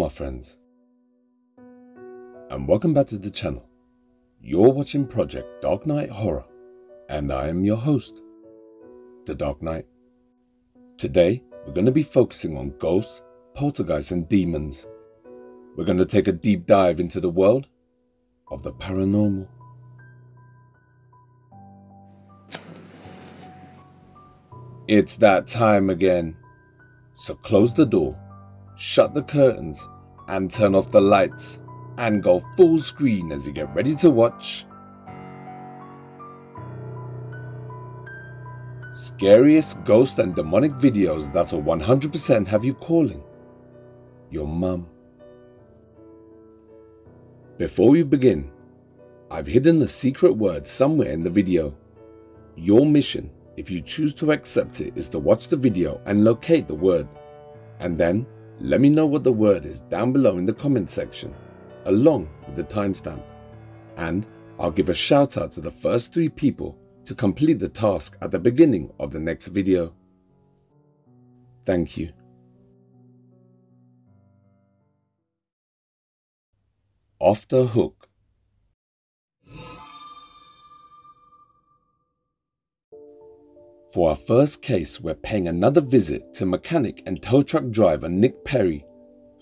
My friends and welcome back to the channel. You're watching Project Dark Knight Horror and I am your host, The Dark Knight. Today we're going to be focusing on ghosts, poltergeists and demons. We're going to take a deep dive into the world of the paranormal. It's that time again. So close the door, shut the curtains, and turn off the lights, and go full screen as you get ready to watch. Scariest ghost and demonic videos that will 100% have you calling your mum. Before we begin, I've hidden a secret word somewhere in the video. Your mission if you choose to accept it, is to watch the video and locate the word. And then let me know what the word is down below in the comment section, along with the timestamp. And I'll give a shout out to the first three people to complete the task at the beginning of the next video. Thank you. Off the hook. For our first case, we're paying another visit to mechanic and tow truck driver Nick Perry,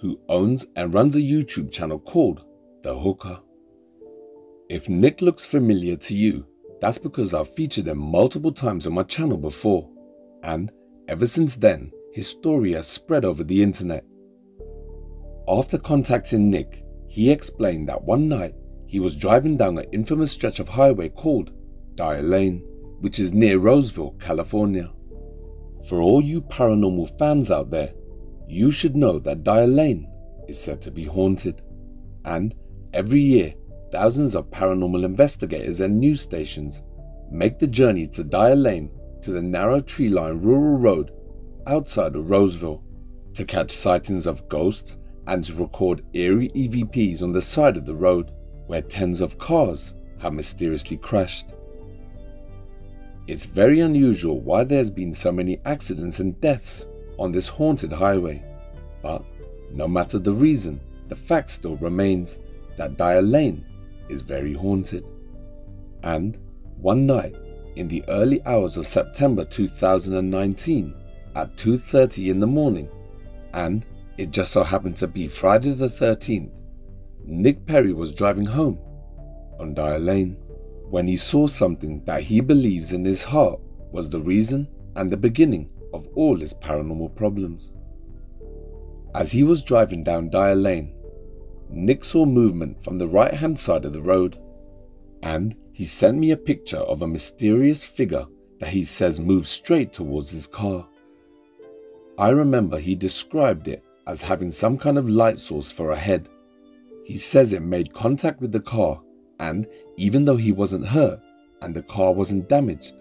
who owns and runs a YouTube channel called The Hooker. If Nick looks familiar to you, that's because I've featured him multiple times on my channel before, and ever since then, his story has spread over the internet. After contacting Nick, he explained that one night he was driving down an infamous stretch of highway called Dyer Lane which is near Roseville, California. For all you paranormal fans out there, you should know that Dyer Lane is said to be haunted. And every year, thousands of paranormal investigators and news stations make the journey to Dyer Lane to the narrow tree lined rural road outside of Roseville to catch sightings of ghosts and to record eerie EVPs on the side of the road where tens of cars have mysteriously crashed. It's very unusual why there's been so many accidents and deaths on this haunted highway. But no matter the reason, the fact still remains that Dyer Lane is very haunted. And one night in the early hours of September 2019 at 2:30 in the morning, and it just so happened to be Friday the 13th, Nick Perry was driving home on Dyer Lane when he saw something that he believes in his heart was the reason and the beginning of all his paranormal problems. As he was driving down Dyer Lane, Nick saw movement from the right hand side of the road, and he sent me a picture of a mysterious figure that he says moved straight towards his car. I remember he described it as having some kind of light source for a head. He says it made contact with the car and even though he wasn't hurt and the car wasn't damaged,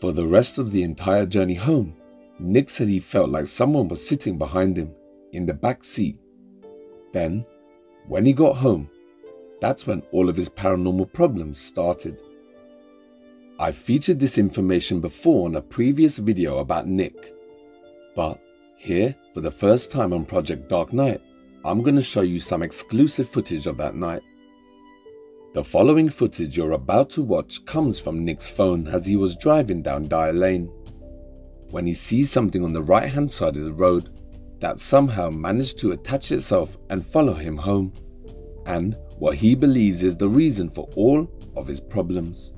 for the rest of the entire journey home, Nick said he felt like someone was sitting behind him in the back seat. Then, when he got home, that's when all of his paranormal problems started. I featured this information before on a previous video about Nick, but here, for the first time on Project Dark Knight, I'm going to show you some exclusive footage of that night. The following footage you're about to watch comes from Nick's phone as he was driving down Dyer Lane. When he sees something on the right hand side of the road that somehow managed to attach itself and follow him home, and what he believes is the reason for all of his problems.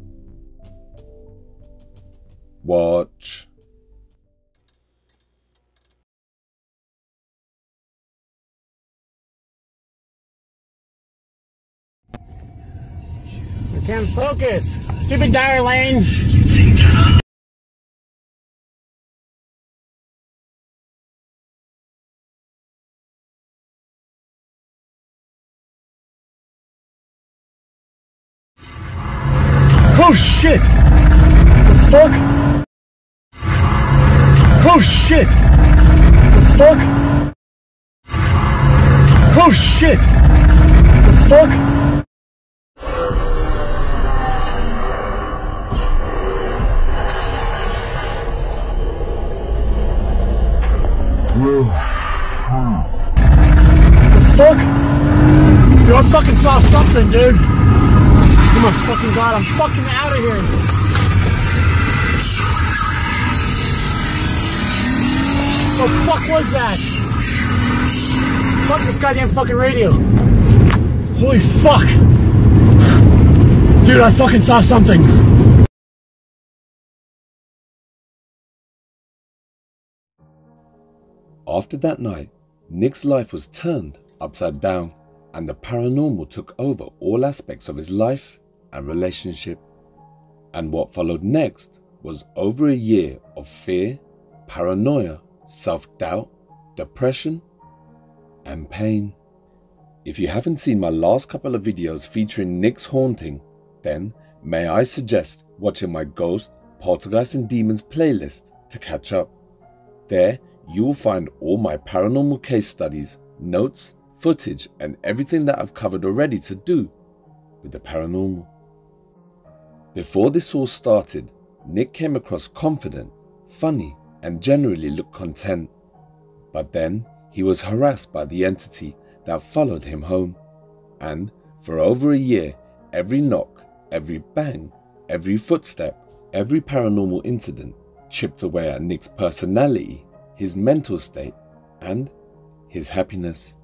Watch. Can't focus. Stupid Dyer Lane. Oh shit! The fuck? Oh shit! The fuck? Oh shit! The fuck? Fuck? Dude, I fucking saw something, dude. Oh my fucking god, I'm fucking out of here. What the fuck was that? Fuck this goddamn fucking radio. Holy fuck. Dude, I fucking saw something. After that night, Nick's life was turned upside down and the paranormal took over all aspects of his life and relationship. And what followed next was over a year of fear, paranoia, self doubt, depression, and pain. If you haven't seen my last couple of videos featuring Nick's haunting, then may I suggest watching my Ghost, Poltergeist and Demons playlist to catch up. There, you will find all my paranormal case studies, notes, footage, and everything that I've covered already to do with the paranormal. Before this all started, Nick came across confident, funny, and generally looked content. But then he was harassed by the entity that followed him home, and for over a year, every knock, every bang, every footstep, every paranormal incident chipped away at Nick's personality his mental state, and his happiness.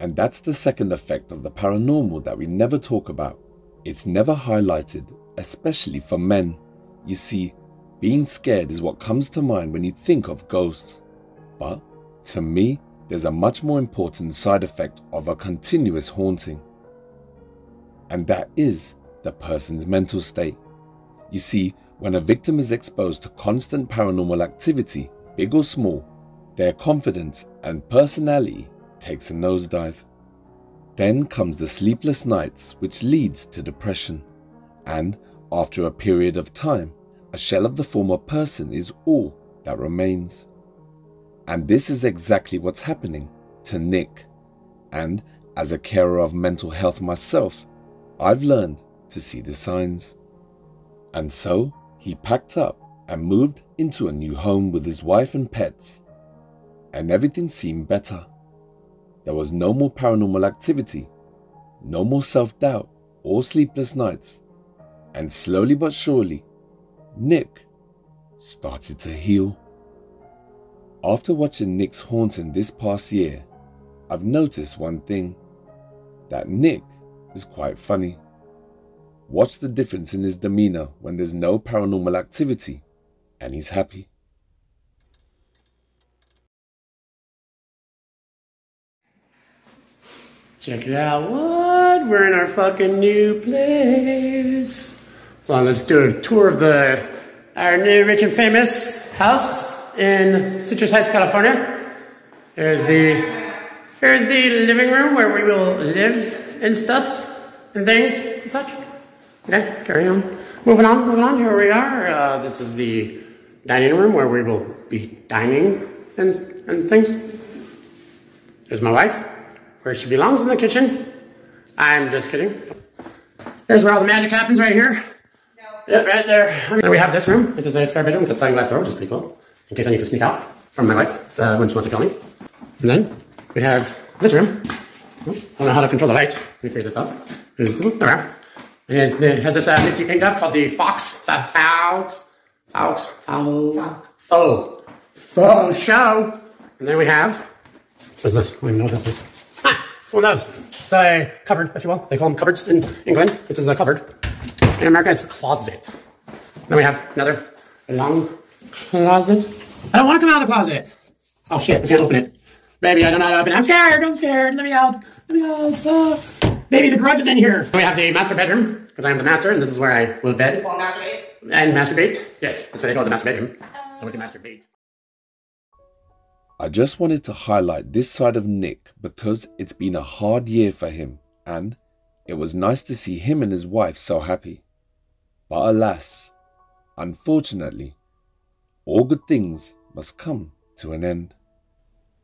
And that's the second effect of the paranormal that we never talk about. It's never highlighted, especially for men. You see, being scared is what comes to mind when you think of ghosts. But to me, there's a much more important side effect of a continuous haunting. And that is the person's mental state. You see, when a victim is exposed to constant paranormal activity, big or small, their confidence and personality takes a nosedive. Then comes the sleepless nights, which leads to depression. And after a period of time, a shell of the former person is all that remains. And this is exactly what's happening to Nick. And as a carer of mental health myself, I've learned to see the signs. And so he packed up and moved into a new home with his wife and pets and everything seemed better. There was no more paranormal activity, no more self doubt or sleepless nights, and slowly but surely, Nick started to heal. After watching Nick's haunting this past year, I've noticed one thing that Nick is quite funny. Watch the difference in his demeanor when there's no paranormal activity and he's happy. Check it out. What? We're in our fucking new place. So let's do a tour of the our new rich and famous house in Citrus Heights, California. Here's the here's the living room where we will live and stuff and things and such. Okay, carry on. Moving on, moving on. Here we are. Uh, this is the dining room where we will be dining and and things. There's my wife where she belongs in the kitchen. I'm just kidding. Here's where all the magic happens right here. No. Yeah, right there. And then we have this room. It's a spare bedroom with a sliding glass door, which is pretty cool. In case I need to sneak out from my wife uh, when she wants to kill me. And then we have this room. I don't know how to control the light. Let me figure this out. There And it has this uh, nifty paint job called the Fox, the Fox, Fox, Fox, Faux, Faux Show. And then we have, what's this? I don't even know what this is. One of those. It's a cupboard, if you will. They call them cupboards in England. This is a cupboard. In America, it's a closet. Then we have another long closet. I don't want to come out of the closet. Oh shit, I can't open it. Baby, I don't know how to open it. I'm scared, I'm scared. Let me out. Let me out. Ah. Baby, the garage is in here. We have the master bedroom, because I am the master, and this is where I will bed. Well, masturbate. And masturbate. Yes, that's what they call it, the master bedroom. So we can masturbate. I just wanted to highlight this side of Nick because it's been a hard year for him and it was nice to see him and his wife so happy. But alas, unfortunately, all good things must come to an end.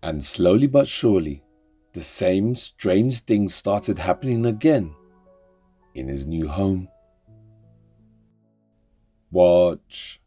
And slowly but surely, the same strange things started happening again in his new home. Watch.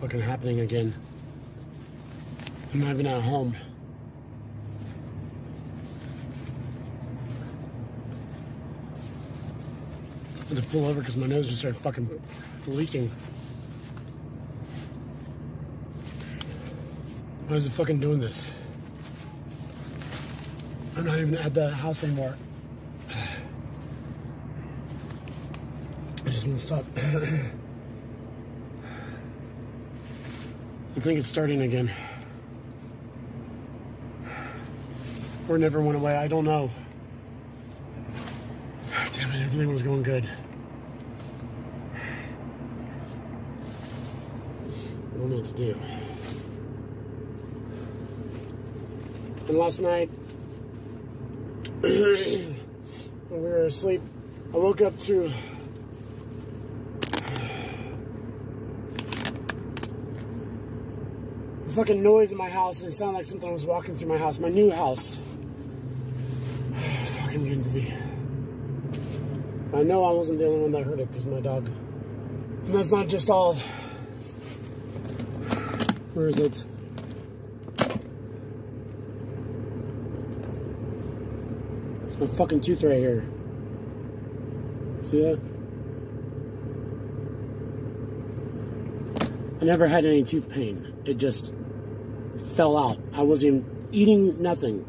Fucking happening again. I'm not even at home. I had to pull over because my nose just started fucking leaking. Why is it fucking doing this? I'm not even at the house anymore. I just want to stop. I think it's starting again. Or never went away. I don't know. Damn it, everything was going good. I don't know what to do. And last night, when we were asleep, I woke up to fucking noise in my house, and it sounded like something was walking through my house, my new house. fucking getting dizzy. I know I wasn't the only one that heard it because my dog. And that's not just all. Where is it? It's my fucking tooth right here. See that? I never had any tooth pain. It just fell out. I wasn't eating nothing.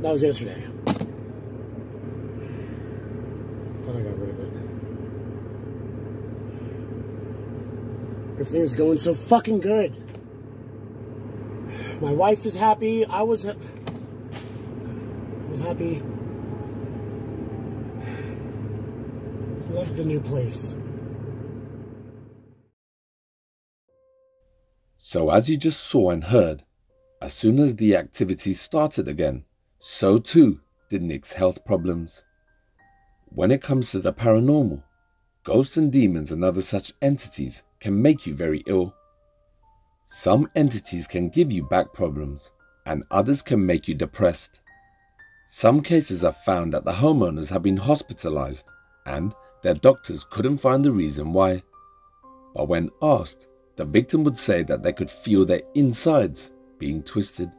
That was yesterday. Thought I got rid of it. Everything's going so fucking good. My wife is happy. I was, I was happy. Love the new place. So, as you just saw and heard, as soon as the activity started again, so too did Nick's health problems. When it comes to the paranormal, ghosts and demons and other such entities can make you very ill. Some entities can give you back problems, and others can make you depressed. Some cases have found that the homeowners have been hospitalized and their doctors couldn't find the reason why. But when asked, the victim would say that they could feel their insides being twisted.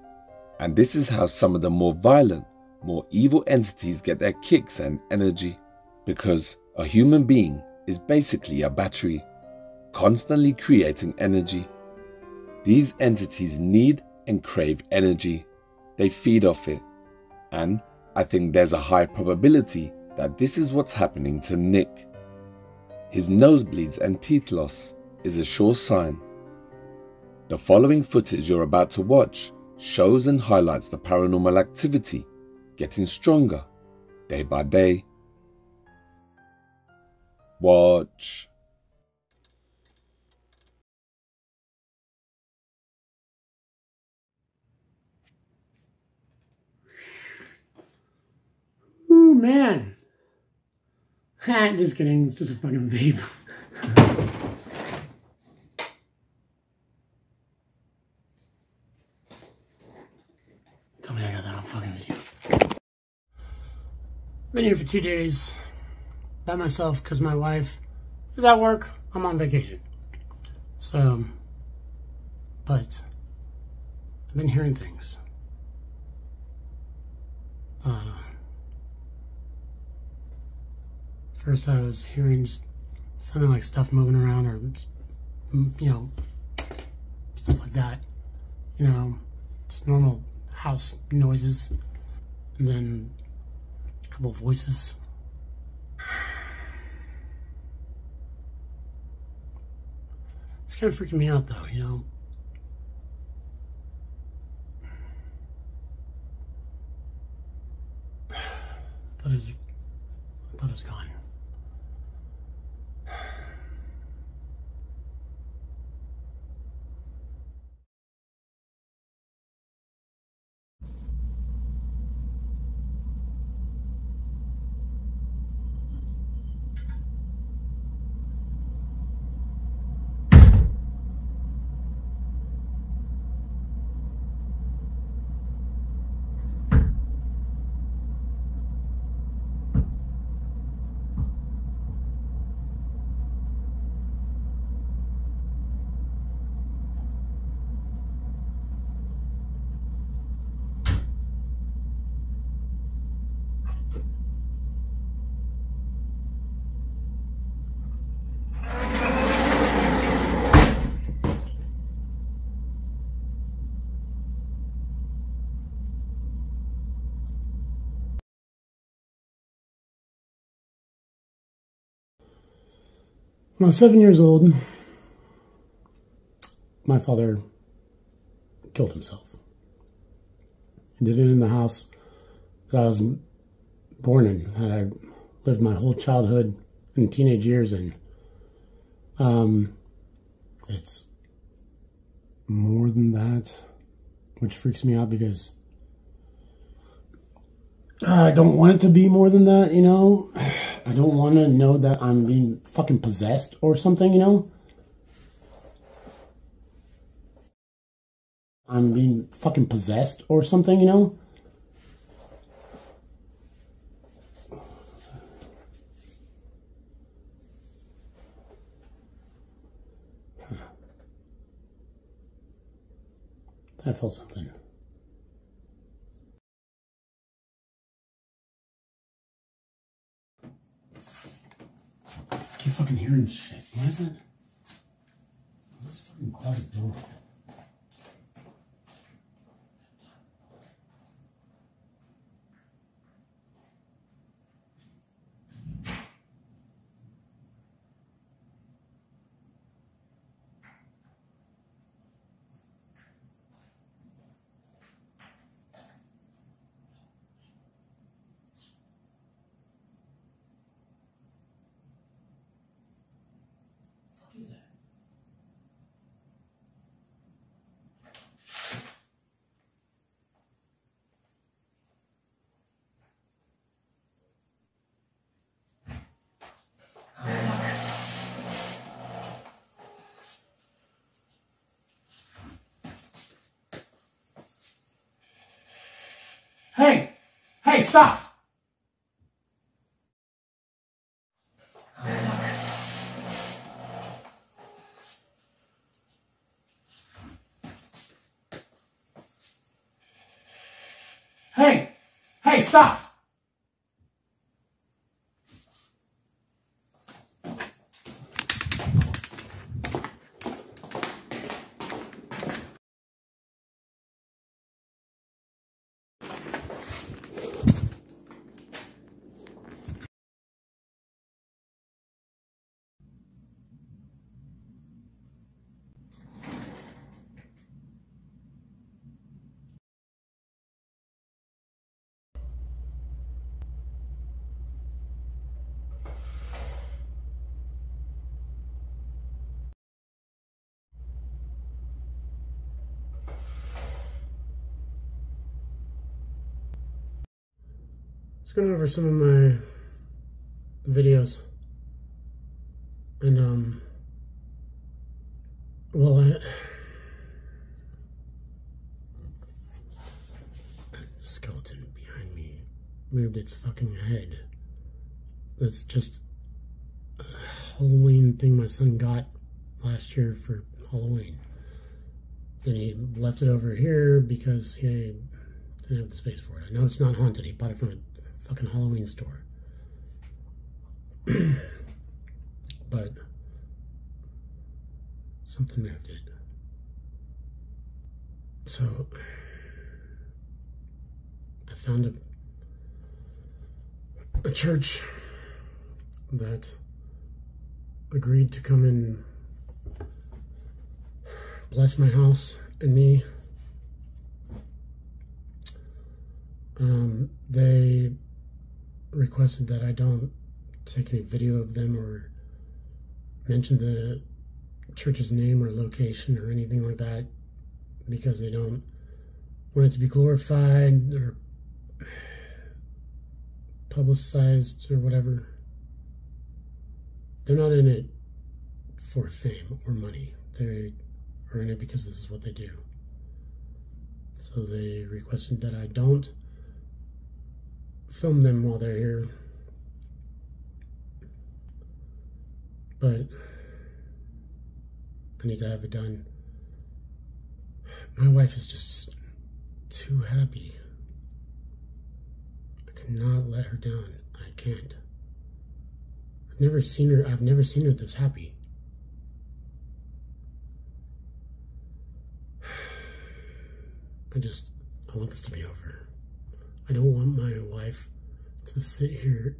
And this is how some of the more violent, more evil entities get their kicks and energy. Because a human being is basically a battery, constantly creating energy. These entities need and crave energy. They feed off it. And I think there's a high probability that this is what's happening to Nick. His nosebleeds and teeth loss is a sure sign. The following footage you're about to watch shows and highlights the paranormal activity getting stronger day by day. Watch. Ooh, man. just kidding. It's just a fucking vape. Tell me I got that on fucking video. Been here for two days by myself because my wife is at work. I'm on vacation. So, but I've been hearing things. Uh, first, I was hearing just something like stuff moving around or, you know, stuff like that. You know, it's normal house noises. And then voices. It's kind of freaking me out though, you know. When I was seven years old, my father killed himself. He did it in the house that I was born in, that I lived my whole childhood and teenage years in. Um, it's more than that, which freaks me out because I don't want it to be more than that, you know? I don't want to know that I'm being fucking possessed or something, you know? I'm being fucking possessed or something, you know? I felt something. I keep fucking hearing shit. What is it? This fucking closet door. What is that? Hey! Hey, stop! Hey! Hey, stop! Going over some of my videos. And, um, well, I, skeleton behind me moved its fucking head. That's just a Halloween thing my son got last year for Halloween. And he left it over here because he didn't have the space for it. I know it's not haunted. He bought it from a fucking Halloween store. but something moved it. So I found a a church that agreed to come and bless my house and me. Um, they requested that I don't take any video of them or mention the church's name or location or anything like that because they don't want it to be glorified or publicized or whatever. They're not in it for fame or money. They are in it because this is what they do. So they requested that I don't film them while they're here. But I need to have it done. My wife is just too happy. I cannot let her down. I can't. I've never seen her I've never seen her this happy. I just I want this to be over. I don't want my wife to sit here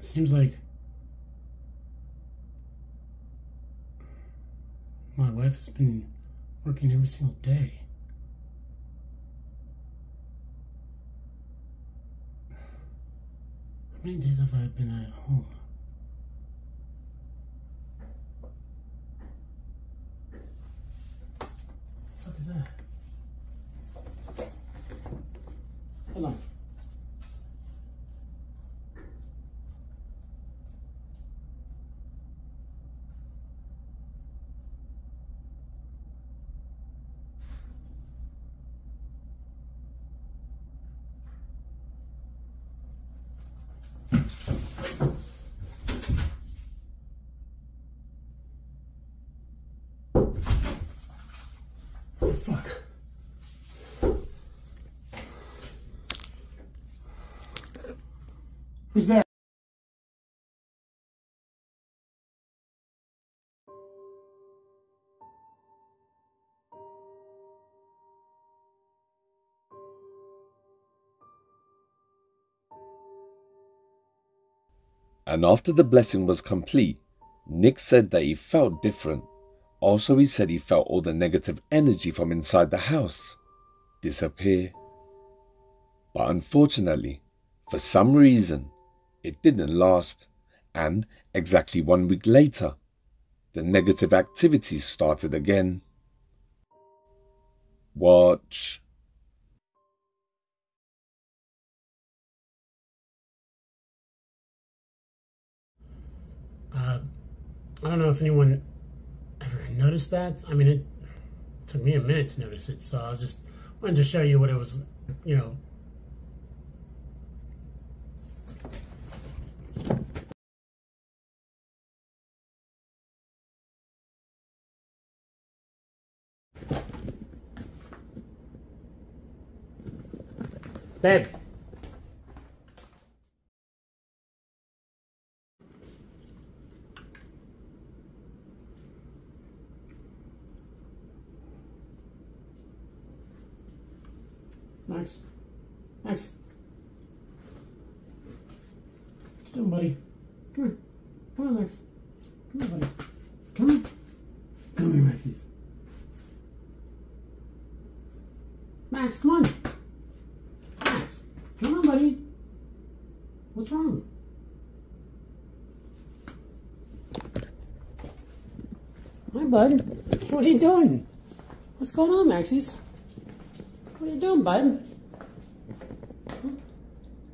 It seems like my wife has been working every single day. How many days have I been at home? What the fuck is that? And after the blessing was complete, Nick said that he felt different. Also, he said he felt all the negative energy from inside the house disappear. But unfortunately, for some reason, it didn't last, and exactly one week later, the negative activities started again. Watch. Uh, I don't know if anyone ever noticed that. I mean, it took me a minute to notice it, so I was just wanted to show you what it was, you know. Babe. Max. Max. What you doing, buddy? Come here. Come on, Max. Come here, buddy. Come here. Come here, Maxies. Max, come on. Max, buddy. What's wrong? Hi, bud. What are you doing? What's going on, Maxies? What are you doing, bud?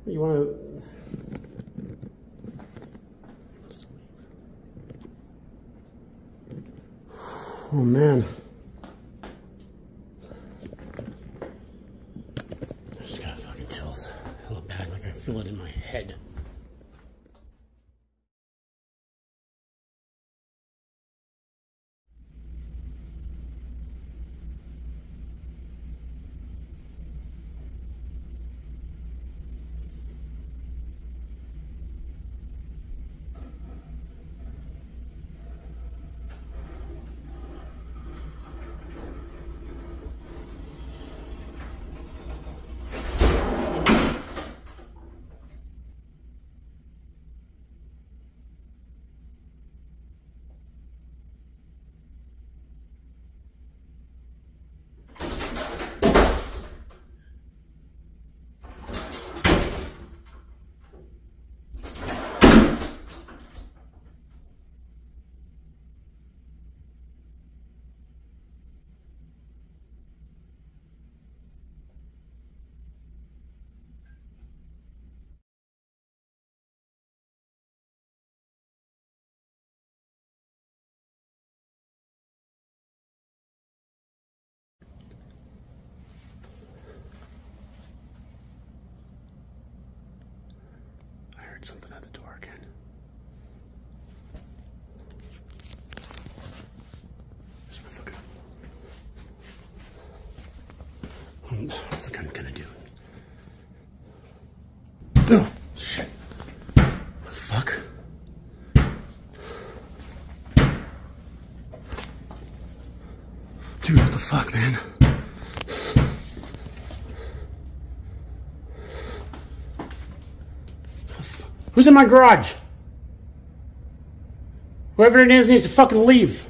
You want to? Oh man. I just got fucking chills. Hella bad, like I feel it in my head. I heard something at the door again. Where's my fucking. Um, What's the gun gonna do? Oh, shit. The fuck? Dude, what the fuck, man? Who's in my garage? Whoever it is needs to fucking leave.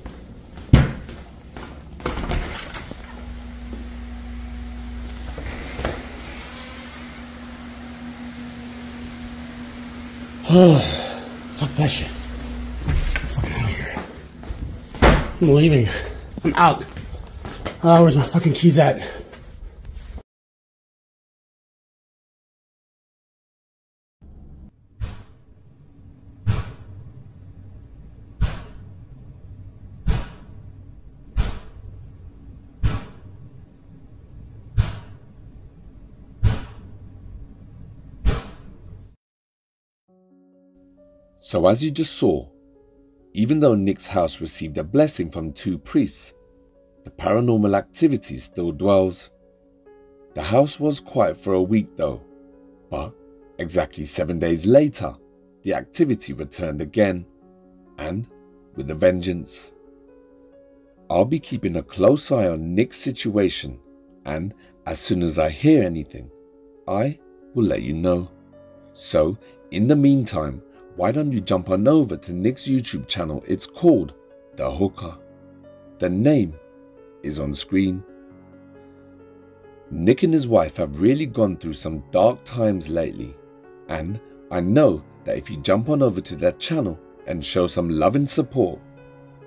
Oh, fuck that shit. I'm fucking out of here. I'm leaving. I'm out. Oh, where's my fucking keys at? So, as you just saw, even though Nick's house received a blessing from two priests, the paranormal activity still dwells. The house was quiet for a week though, but exactly seven days later, the activity returned again, and with a vengeance. I'll be keeping a close eye on Nick's situation, and as soon as I hear anything, I will let you know. So, in the meantime, why don't you jump on over to Nick's YouTube channel? It's called The Hooker. The name is on screen. Nick and his wife have really gone through some dark times lately, and I know that if you jump on over to their channel and show some love and support,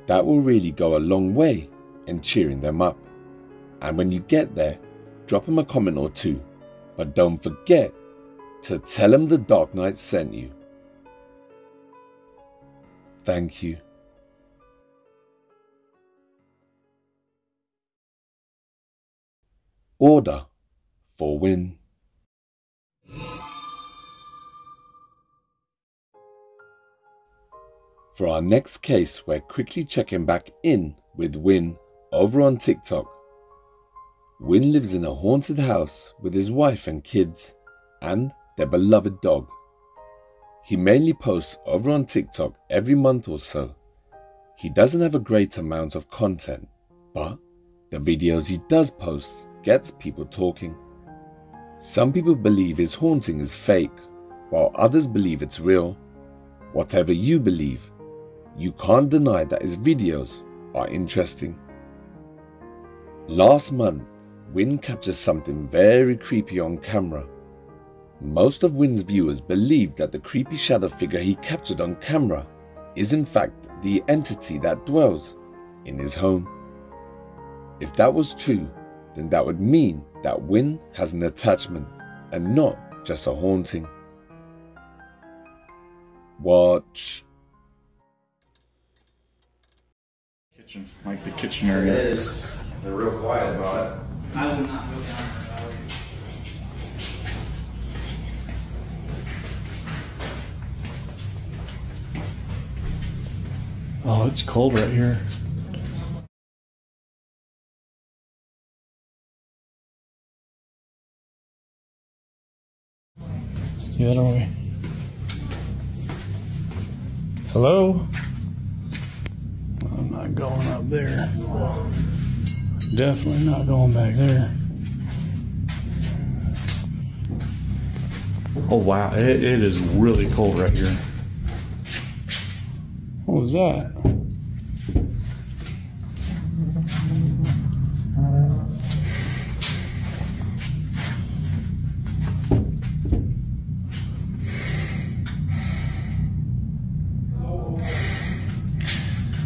that will really go a long way in cheering them up. And when you get there, drop them a comment or two, but don't forget to tell them the Dark Knight sent you. Thank you. Order for win. For our next case, we're quickly checking back in with Win over on TikTok. Win lives in a haunted house with his wife and kids and their beloved dog. He mainly posts over on TikTok every month or so. He doesn't have a great amount of content, but the videos he does post gets people talking. Some people believe his haunting is fake, while others believe it's real. Whatever you believe, you can't deny that his videos are interesting. Last month, Win captured something very creepy on camera most of Win's viewers believe that the creepy shadow figure he captured on camera is in fact the entity that dwells in his home. If that was true, then that would mean that Win has an attachment and not just a haunting. Watch. Kitchen, like the kitchen area. They're real quiet about it. I will not go down Oh, it's cold right here. It's the other way. Hello? I'm not going up there. Definitely not going back there. Oh wow, it, it is really cold right here. What was that?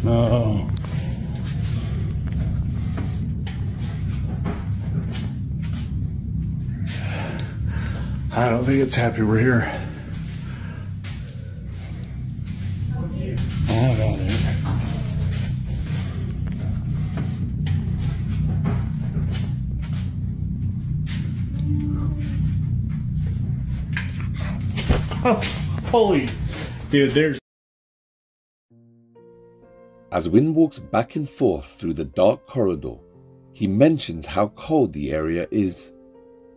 No. I don't think it's happy we're here. Dude, there's. As Win walks back and forth through the dark corridor, he mentions how cold the area is.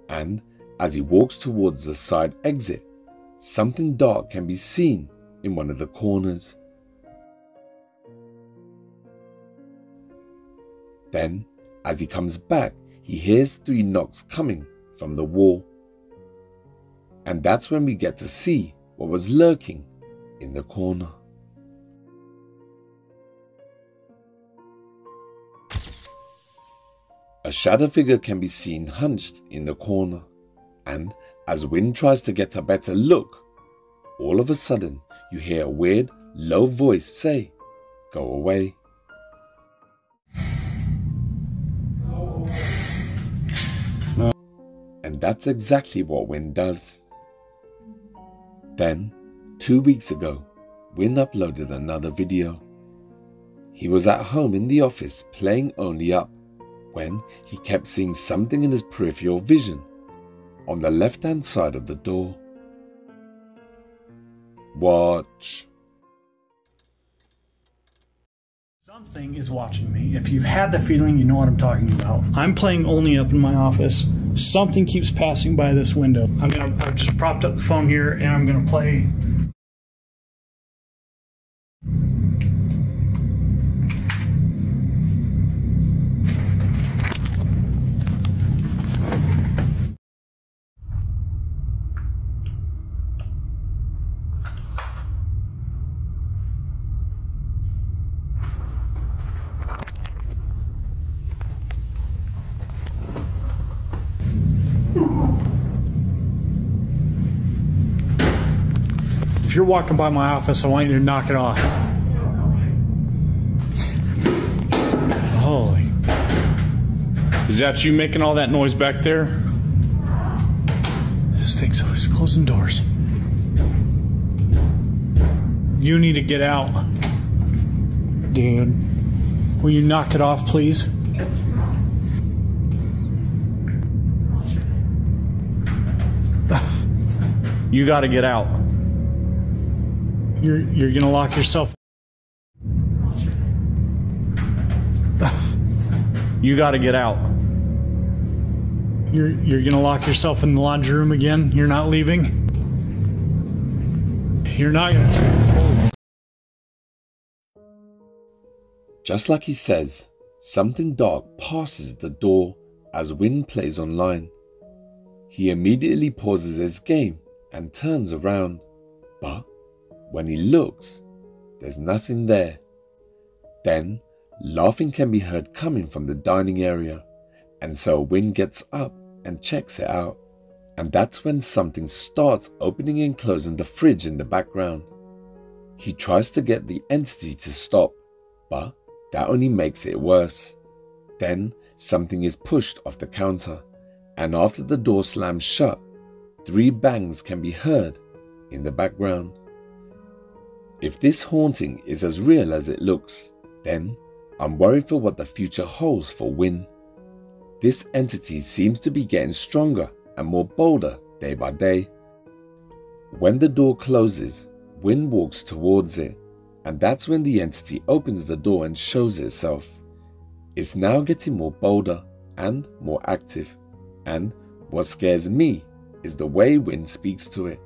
And as he walks towards the side exit, something dark can be seen in one of the corners. Then, as he comes back, he hears three knocks coming from the wall. And that's when we get to see what was lurking in the corner. A shadow figure can be seen hunched in the corner, and as Win tries to get a better look, all of a sudden you hear a weird, low voice say, Go away. And that's exactly what Win does. Then, two weeks ago, Win uploaded another video. He was at home in the office playing Only Up when he kept seeing something in his peripheral vision on the left hand side of the door. Watch. Something is watching me. If you've had the feeling, you know what I'm talking about. I'm playing only up in my office. Something keeps passing by this window. I'm gonna. I've just propped up the phone here, and I'm gonna play. Walking by my office, I want you to knock it off. Holy. Is that you making all that noise back there? This thing's always closing doors. You need to get out. Dude. Will you knock it off, please? You gotta get out. You're you're gonna lock yourself. You gotta get out. You're you're gonna lock yourself in the laundry room again. You're not leaving. You're not gonna. Just like he says, something dark passes the door as Win plays online. He immediately pauses his game and turns around, but when he looks, there's nothing there. Then, laughing can be heard coming from the dining area, and so Win gets up and checks it out. And that's when something starts opening and closing the fridge in the background. He tries to get the entity to stop, but that only makes it worse. Then something is pushed off the counter, and after the door slams shut, three bangs can be heard in the background. If this haunting is as real as it looks, then I'm worried for what the future holds for Win. This entity seems to be getting stronger and more bolder day by day. When the door closes, Win walks towards it, and that's when the entity opens the door and shows itself. It's now getting more bolder and more active, and what scares me is the way Win speaks to it.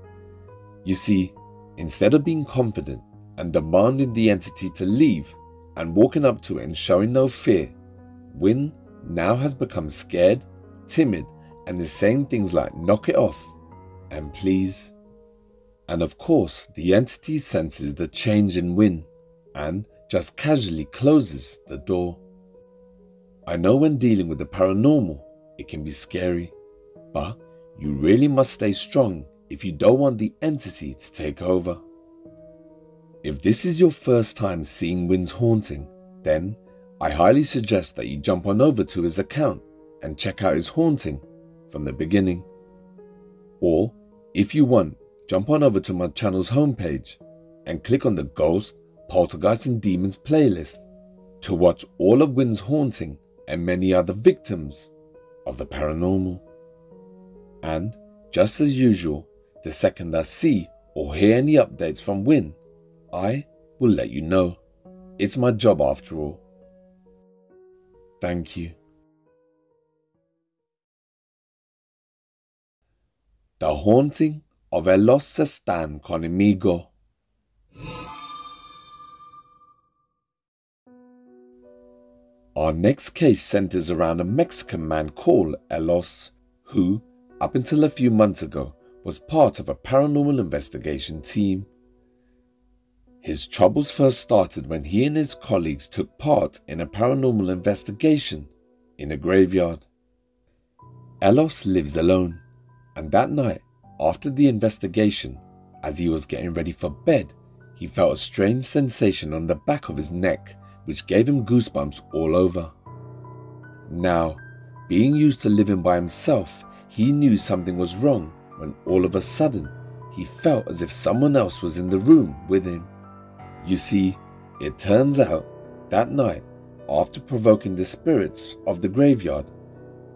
You see, instead of being confident and demanding the entity to leave and walking up to it and showing no fear, Win now has become scared, timid, and is saying things like knock it off and please. And of course, the entity senses the change in Win and just casually closes the door. I know when dealing with the paranormal, it can be scary, but you really must stay strong if you don't want the entity to take over. If this is your first time seeing Win's haunting, then I highly suggest that you jump on over to his account and check out his haunting from the beginning. Or, if you want, jump on over to my channel's homepage and click on the Ghost, Poltergeist and Demons playlist to watch all of Win's haunting and many other victims of the paranormal. And, just as usual, the second I see or hear any updates from Win, I will let you know. It's my job after all. Thank you. The Haunting of Elos se están conmigo. Our next case centers around a Mexican man called Elos, who, up until a few months ago, was part of a paranormal investigation team. His troubles first started when he and his colleagues took part in a paranormal investigation in a graveyard. Elos lives alone, and that night, after the investigation, as he was getting ready for bed, he felt a strange sensation on the back of his neck, which gave him goosebumps all over. Now, being used to living by himself, he knew something was wrong when all of a sudden he felt as if someone else was in the room with him. You see, it turns out that night, after provoking the spirits of the graveyard,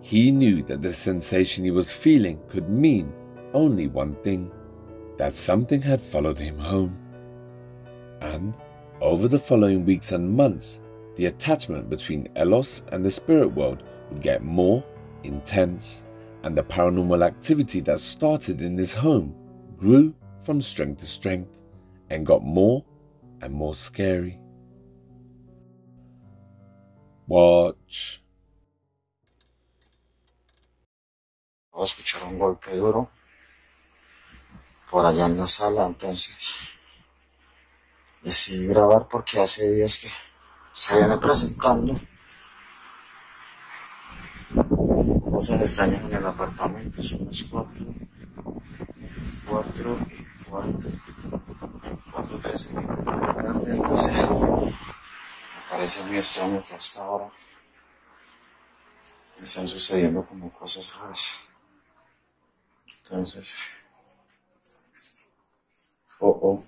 he knew that the sensation he was feeling could mean only one thing that something had followed him home. And over the following weeks and months, the attachment between Elos and the spirit world would get more intense, and the paranormal activity that started in his home grew from strength to strength and got more and more scary. Watch. a escuchar un golpe duro por allá en la sala, entonces decidí grabar porque hace días que se viene presentando cosas extrañas en el apartamento, son las cuatro, cuatro y cuatro, cuatro trece entonces me parece muy extraño que hasta ahora están sucediendo como cosas raras. Entonces, oh, oh,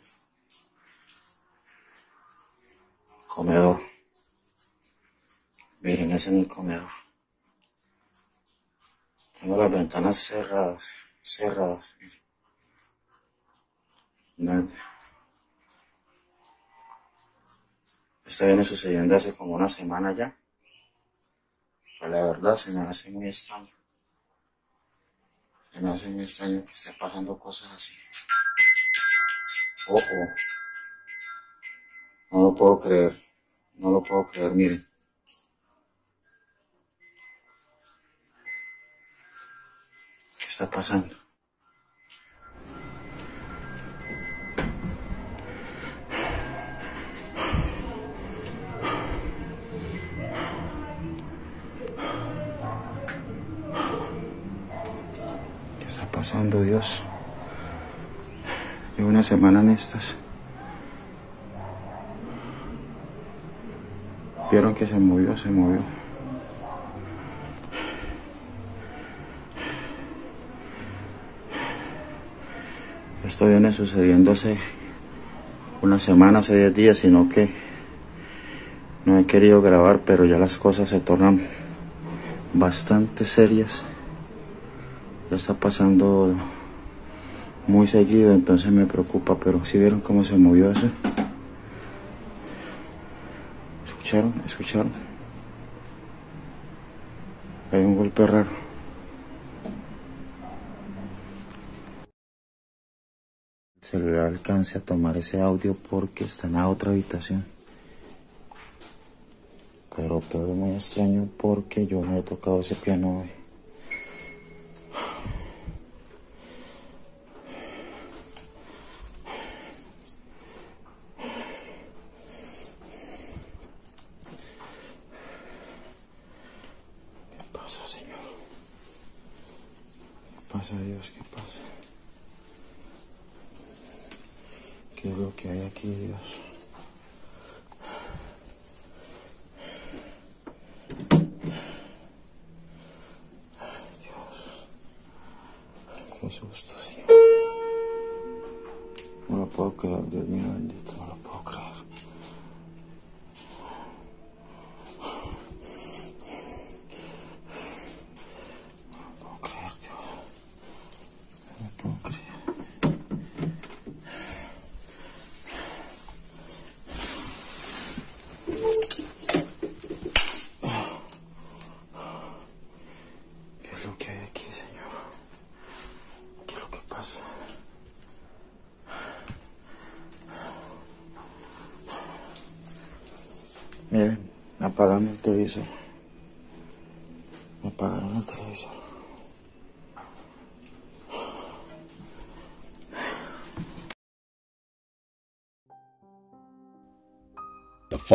comedor. Miren, es en el comedor. Tengo las ventanas cerradas, cerradas. Nada. Esto viene sucediendo hace como una semana ya. Pero la verdad se me hace muy extraño. Se me hace muy extraño que esté pasando cosas así. Oh. No lo puedo creer. No lo puedo creer, miren. Está pasando? ¿Qué está pasando, Dios? Llevo una semana en estas. Vieron que se movió, se movió. Esto viene sucediendo hace una semana, hace 10 días, sino que no he querido grabar, pero ya las cosas se tornan bastante serias. Ya está pasando muy seguido, entonces me preocupa, pero si vieron cómo se movió eso. ¿Escucharon? ¿Escucharon? Hay un golpe raro. El celular alcance a tomar ese audio porque está en la otra habitación. Pero todo es muy extraño porque yo no he tocado ese piano hoy.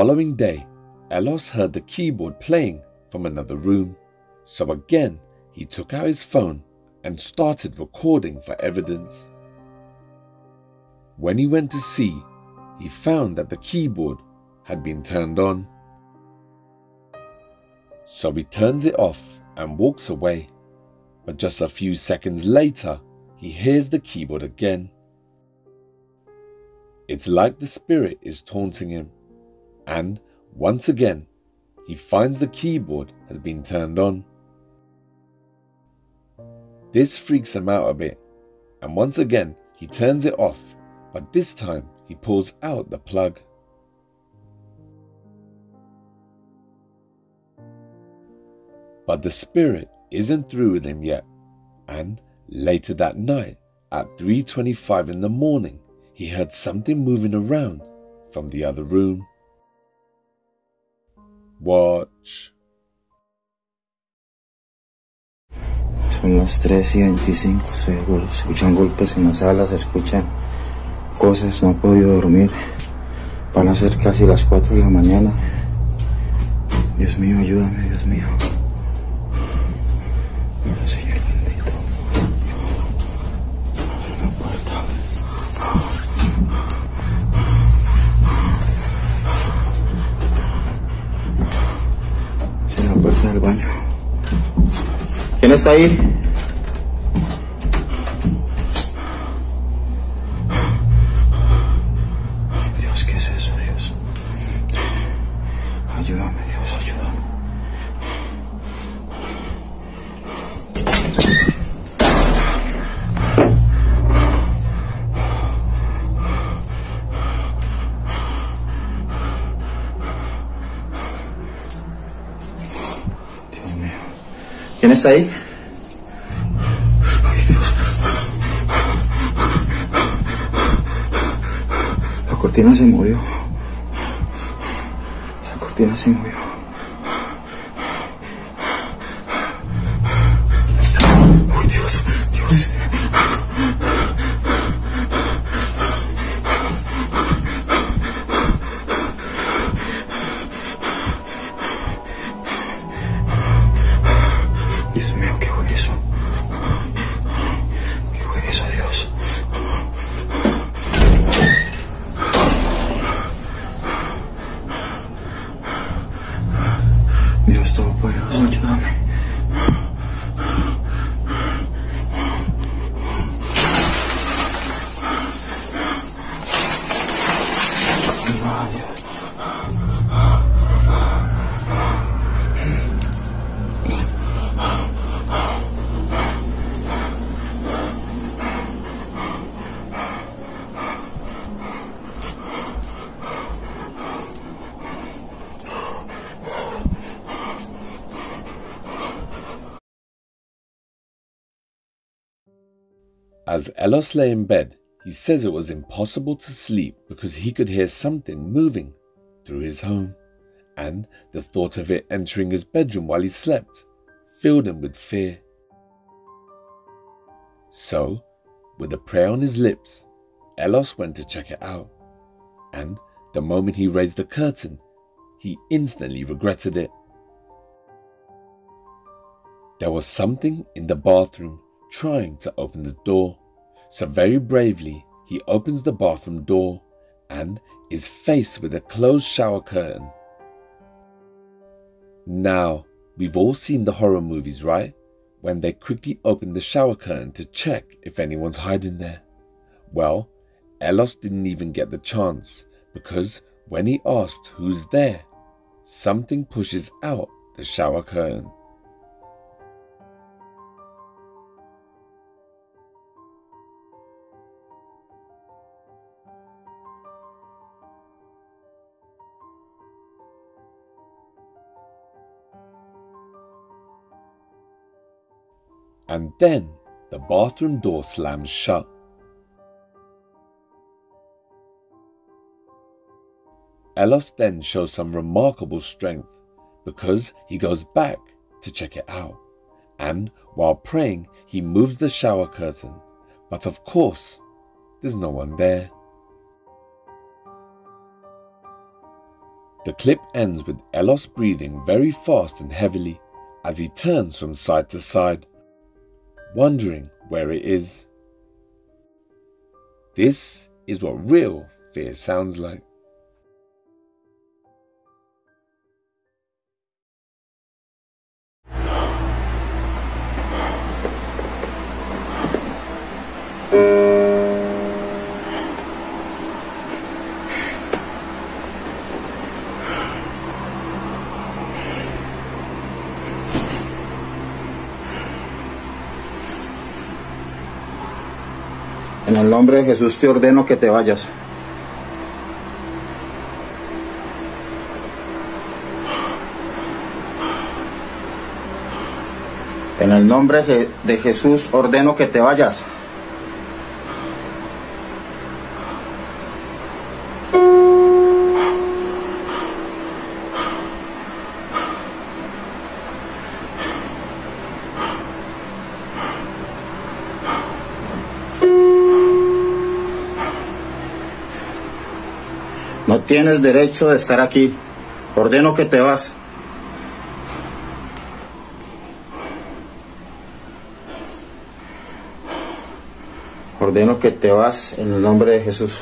Following day, Elos heard the keyboard playing from another room, so again he took out his phone and started recording for evidence. When he went to see, he found that the keyboard had been turned on. So he turns it off and walks away, but just a few seconds later, he hears the keyboard again. It's like the spirit is taunting him, and once again, he finds the keyboard has been turned on. This freaks him out a bit, and once again he turns it off, but this time he pulls out the plug. But the spirit isn't through with him yet, and later that night at 3:25 in the morning, he heard something moving around from the other room. Watch. Son las 3 y 25, se escuchan golpes en la sala, se escuchan cosas, no he podido dormir. Van a ser casi las 4 de la mañana. Dios mío, ayúdame, Dios mío. Señor Cierra la puerta del baño. ¿Quién está ahí? ¿Quién está ahí? La cortina se movió. La cortina se movió. Elos lay in bed, he says it was impossible to sleep because he could hear something moving through his home, and the thought of it entering his bedroom while he slept filled him with fear. So, with a prayer on his lips, Elos went to check it out, and the moment he raised the curtain, he instantly regretted it. There was something in the bathroom trying to open the door, so very bravely he opens the bathroom door and is faced with a closed shower curtain. Now, we've all seen the horror movies, right? When they quickly open the shower curtain to check if anyone's hiding there. Well, Elos didn't even get the chance because when he asked who's there, something pushes out the shower curtain. And then the bathroom door slams shut. Elos then shows some remarkable strength because he goes back to check it out, and while praying, he moves the shower curtain, but of course, there's no one there. The clip ends with Elos breathing very fast and heavily as he turns from side to side, wondering where it is. This is what real fear sounds like. En el nombre de Jesús te ordeno que te vayas. En el nombre de Jesús ordeno que te vayas. Tienes derecho de estar aquí. Ordeno que te vas. Ordeno que te vas en el nombre de Jesús.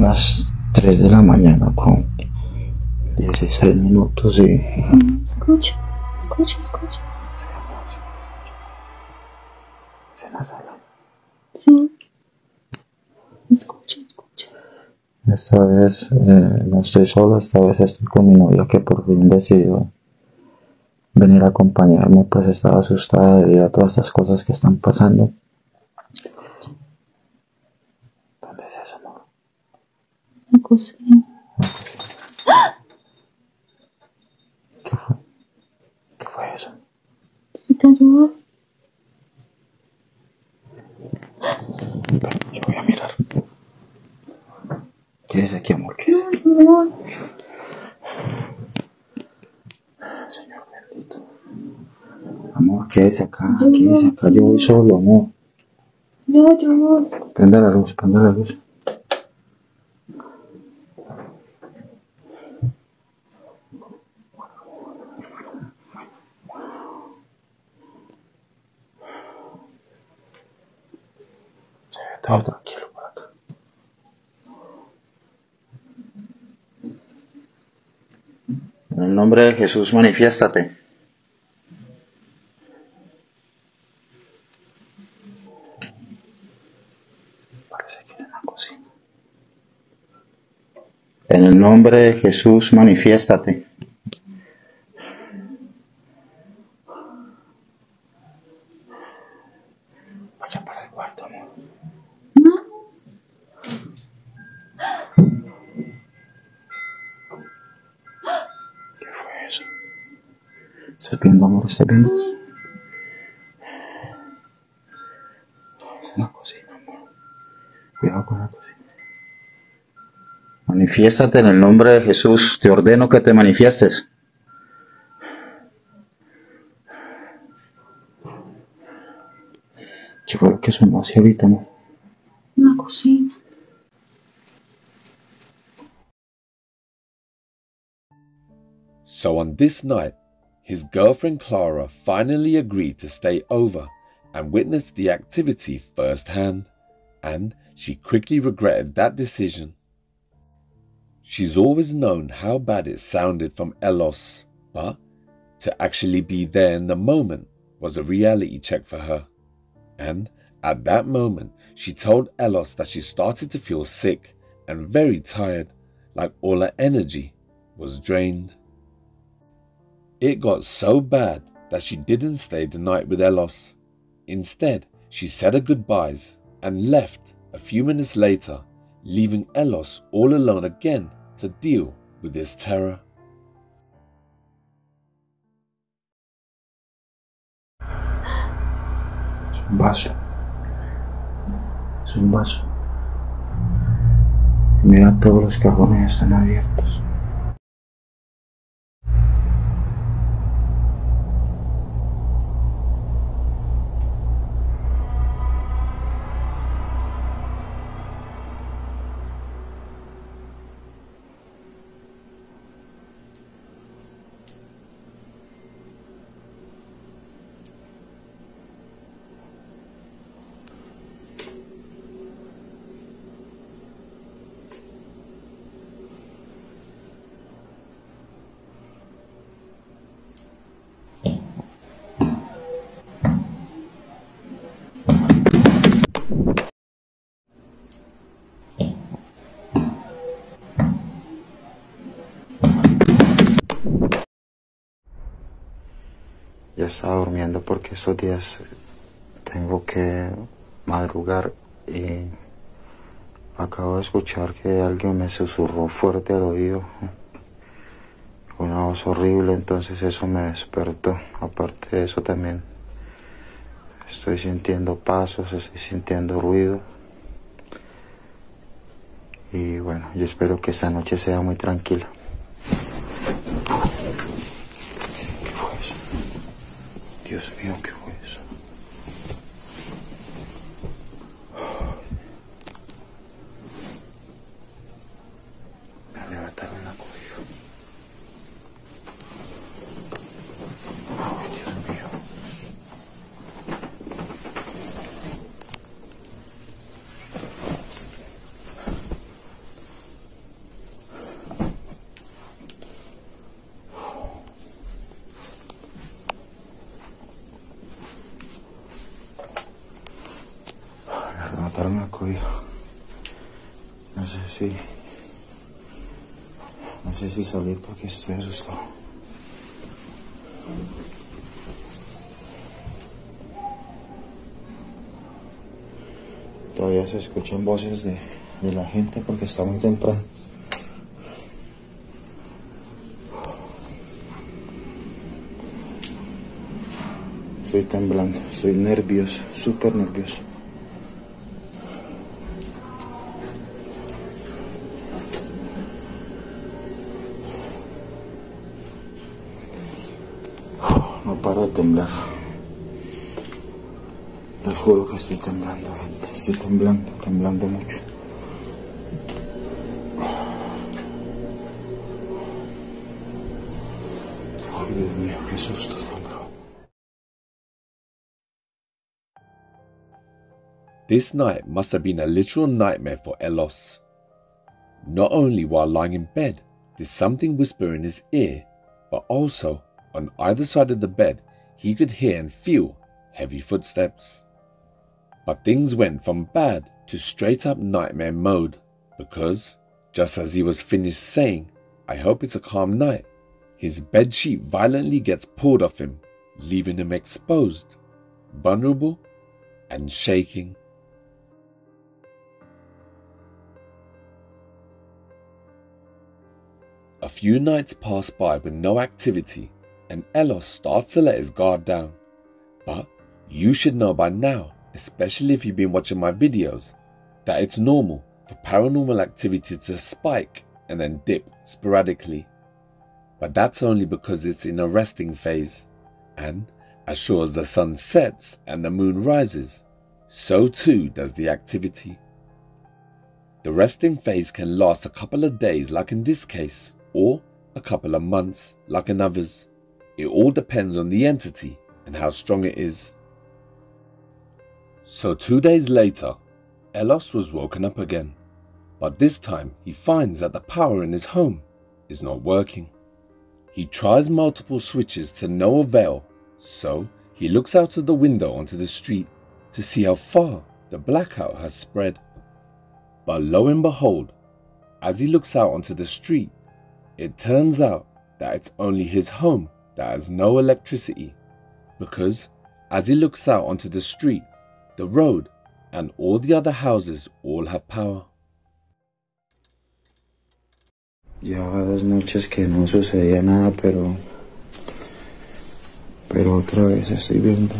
Son las 3 de la mañana con 16 minutos y Escucha, escucha, escucha. en la sala. Sí. Escucha, escucha. Esta vez eh, no estoy solo, esta vez estoy con mi novia que por fin decidió venir a acompañarme, pues estaba asustada debido a todas estas cosas que están pasando. ¿Dónde es eso, amor? La cocina. ¿Qué fue? ¿Qué fue eso? ¿Se te ayudó? Yo voy a mirar. Quédese aquí, amor, quédese aquí. No, Señor bendito. Amor, quédese acá, quédese acá, yo voy solo, amor. no, yo voy. Prenda la luz, prenda la luz. Todo tranquilo por acá. En el nombre de Jesús, manifiéstate. Parece que en la cocina. En el nombre de Jesús, manifiéstate. ¿Estás viendo, amor? ¿Estás viendo? Es en la cocina, amor. Cuidado con la cocina. Manifiéstate en el nombre de Jesús. Te ordeno que te manifiestes. ¿Qué fue lo que sonó así ahorita, amor? La cocina. So on this night, his girlfriend Clara finally agreed to stay over and witness the activity firsthand, and she quickly regretted that decision. She's always known how bad it sounded from Elos, but to actually be there in the moment was a reality check for her. And at that moment, she told Elos that she started to feel sick and very tired, like all her energy was drained. It got so bad that she didn't stay the night with Elos. Instead, she said her goodbyes and left a few minutes later, leaving Elos all alone again to deal with his terror. Es un. Mira, todos los cajones están abiertos. Estaba durmiendo porque estos días tengo que madrugar y acabo de escuchar que alguien me susurró fuerte al oído. Una voz horrible, entonces eso me despertó. Aparte de eso también estoy sintiendo pasos, estoy sintiendo ruido. Y bueno, yo espero que esta noche sea muy tranquila. Dios mío, ¿qué porque estoy asustado. Todavía se escuchan voces de, de la gente porque está muy temprano. Estoy temblando, estoy nervioso, súper nervioso. Les juro que estoy temblando, gente. Estoy temblando, temblando mucho. Dios mío, qué susto. This night must have been a literal nightmare for Elos. Not only while lying in bed did something whisper in his ear, but also on either side of the bed he could hear and feel heavy footsteps. But things went from bad to straight up nightmare mode because, just as he was finished saying, I hope it's a calm night, his bedsheet violently gets pulled off him, leaving him exposed, vulnerable, and shaking. A few nights pass by with no activity, and Elos starts to let his guard down. But you should know by now, especially if you've been watching my videos, that it's normal for paranormal activity to spike and then dip sporadically. But that's only because it's in a resting phase, and as sure as the sun sets and the moon rises, so too does the activity. The resting phase can last a couple of days, like in this case, or a couple of months, like in others. It all depends on the entity and how strong it is. So, two days later, Elos was woken up again, but this time he finds that the power in his home is not working. He tries multiple switches to no avail, so he looks out of the window onto the street to see how far the blackout has spread. But lo and behold, as he looks out onto the street, it turns out that it's only his home that has no electricity. Because as he looks out onto the street, the road, and all the other houses all have power. Llevaba dos noches que no sucedía nada, pero. Pero otra vez estoy viendo.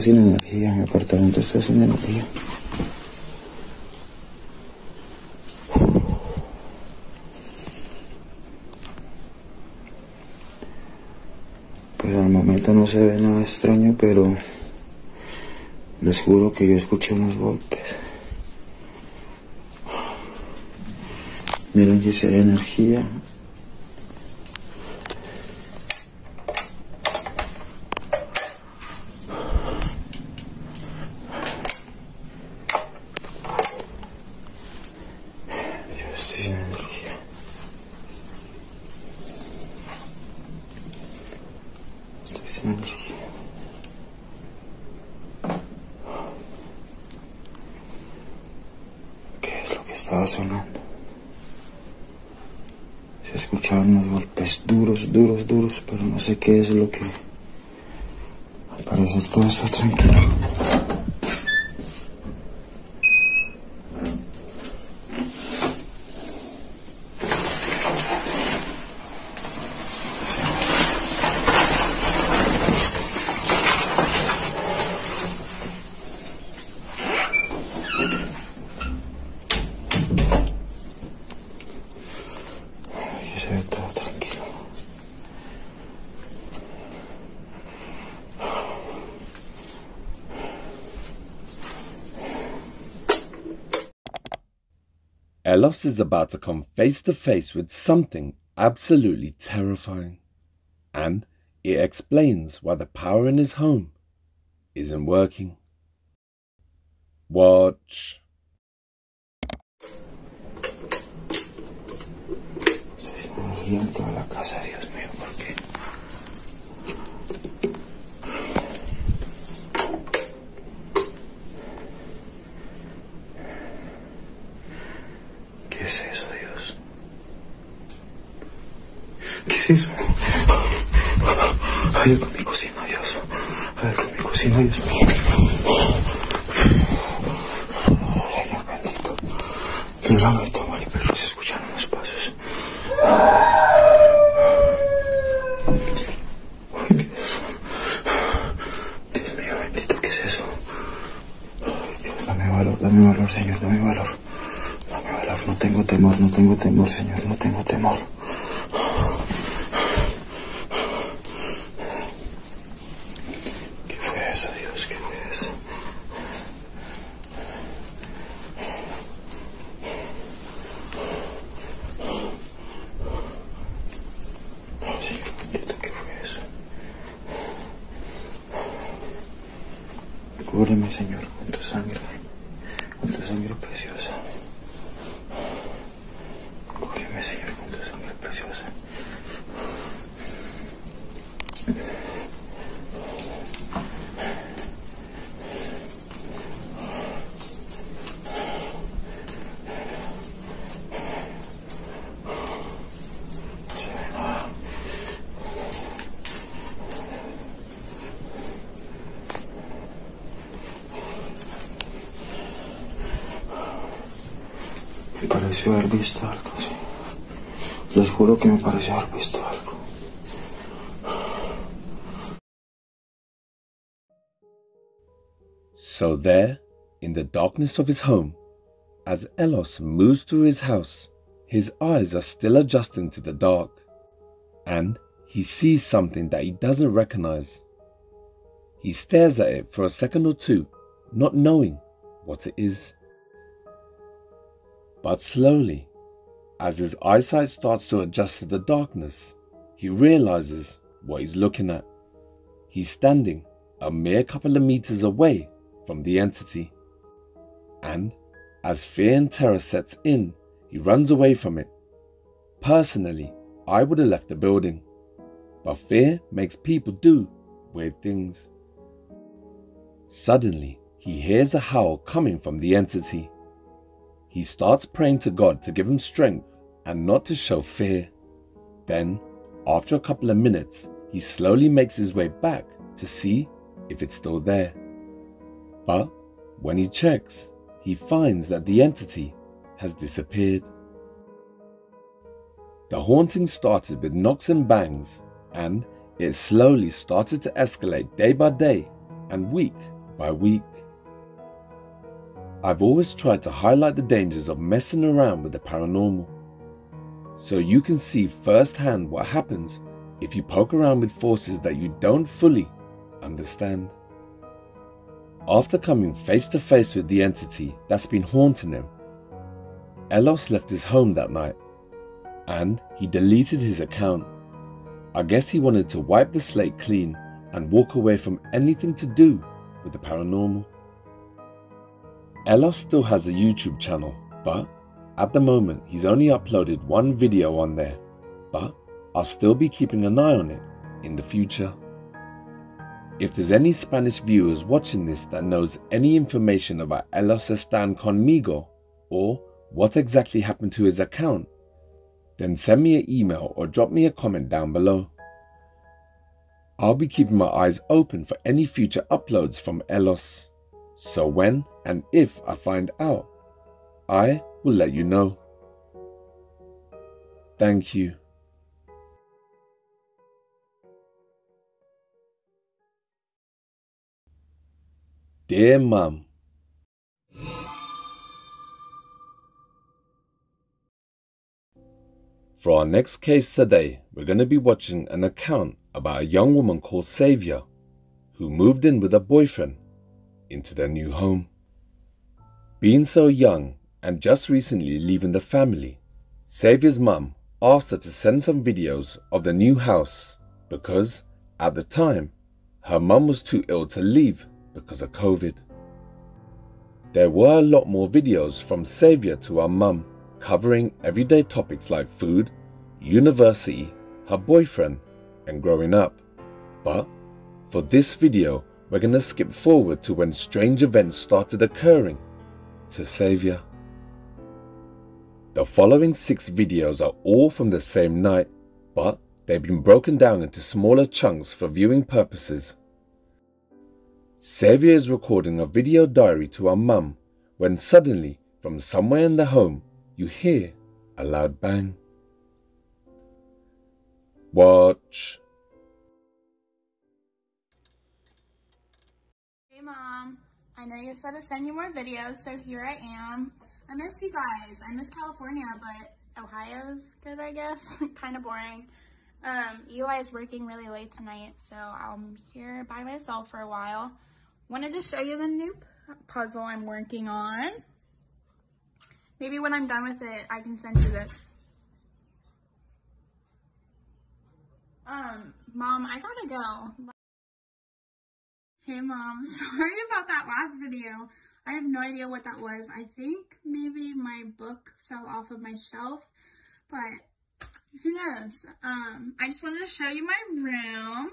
Sin energía, mi apartamento está sin energía. Pues al momento no se ve nada extraño, pero les juro que yo escuché unos golpes. Miren que si hay energía. Estoy sin energía. Estoy sin energía. ¿Qué es lo que estaba sonando? Se escuchaban unos golpes duros, duros, duros, pero no sé qué es lo que... Al todo está tranquilo. Is about to come face to face with something absolutely terrifying. And it explains why the power in his home isn't working. Watch. La casa, Dios Algo en mi cocina, Dios. Algo en mi cocina, Dios mío. Señor bendito. Líbrame pareció haber visto algo, sí. Les juro que me pareció haber visto algo. So there, in the darkness of his home, as Elos moves through his house, his eyes are still adjusting to the dark, and he sees something that he doesn't recognize. He stares at it for a second or two, not knowing what it is. But slowly, as his eyesight starts to adjust to the darkness, he realizes what he's looking at. He's standing a mere couple of meters away from the entity. And as fear and terror sets in, he runs away from it. Personally, I would have left the building, but fear makes people do weird things. Suddenly, he hears a howl coming from the entity. He starts praying to God to give him strength and not to show fear. Then, after a couple of minutes, he slowly makes his way back to see if it's still there. But when he checks, he finds that the entity has disappeared. The haunting started with knocks and bangs, and it slowly started to escalate day by day and week by week. I've always tried to highlight the dangers of messing around with the paranormal, so you can see firsthand what happens if you poke around with forces that you don't fully understand. After coming face to face with the entity that's been haunting him, Elos left his home that night and he deleted his account. I guess he wanted to wipe the slate clean and walk away from anything to do with the paranormal. Elos still has a YouTube channel, but at the moment he's only uploaded one video on there, but I'll still be keeping an eye on it in the future. If there's any Spanish viewers watching this that knows any information about Elos Estan Conmigo or what exactly happened to his account, then send me an email or drop me a comment down below. I'll be keeping my eyes open for any future uploads from Elos, so when and if I find out, I will let you know. Thank you. Dear Mum, For our next case today, we're going to be watching an account about a young woman called Saviour who moved in with her boyfriend into their new home. Being so young and just recently leaving the family, Saviour's mum asked her to send some videos of the new house because, at the time, her mum was too ill to leave because of COVID. There were a lot more videos from Saviour to our mum covering everyday topics like food, university, her boyfriend, and growing up. But for this video, we're going to skip forward to when strange events started occurring to Saviour. The following six videos are all from the same night, but they've been broken down into smaller chunks for viewing purposes. Saviour is recording a video diary to her mum when suddenly, from somewhere in the home, you hear a loud bang. Watch. I know you said to send you more videos, so here I am. I miss you guys. I miss California, but Ohio's good, I guess. kind of boring. Um, Eli is working really late tonight, so I'm here by myself for a while. Wanted to show you the new puzzle I'm working on. Maybe when I'm done with it, I can send you this. Um, Mom, I gotta go. Hey Mom, sorry about that last video. I have no idea what that was. I think maybe my book fell off of my shelf, but who knows. Um, I just wanted to show you my room.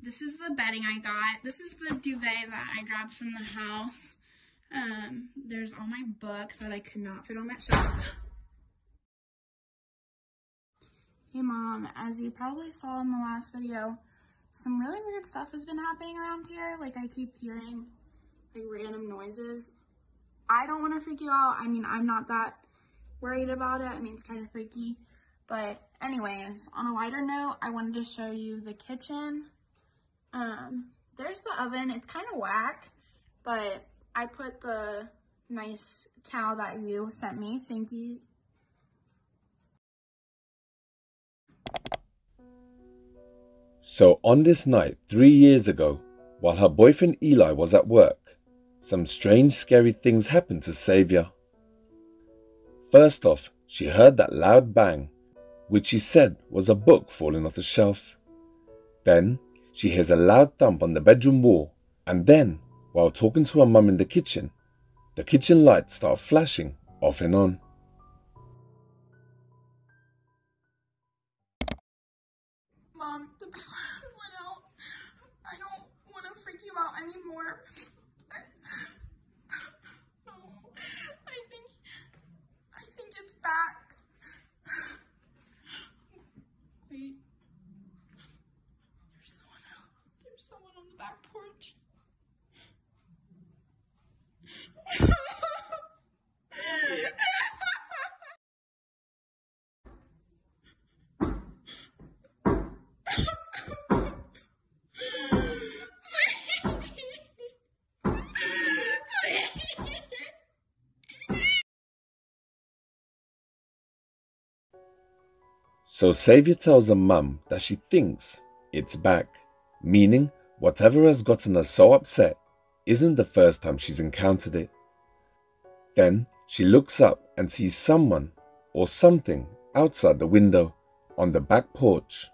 This is the bedding I got. This is the duvet that I grabbed from the house. Um, there's all my books that I could not fit on that shelf. Hey mom, as you probably saw in the last video, some really weird stuff has been happening around here. Like I keep hearing like random noises. I don't want to freak you out. I mean, I'm not that worried about it. I mean, it's kind of freaky. But anyways, on a lighter note, I wanted to show you the kitchen. Um, there's the oven. It's kind of whack, but I put the nice towel that you sent me. Thank you. So on this night, three years ago, while her boyfriend Eli was at work, some strange scary things happened to Saviour. First off, she heard that loud bang, which she said was a book falling off the shelf. Then she hears a loud thump on the bedroom wall, and then while talking to her mum in the kitchen, the kitchen lights start flashing off and on. Mom, the power went out. I don't want to freak you out anymore. I, no, I think, I think it's back. Wait. There's someone out. There's someone on the back porch. So Saviour tells her mum that she thinks it's back, meaning whatever has gotten her so upset isn't the first time she's encountered it. Then she looks up and sees someone or something outside the window on the back porch.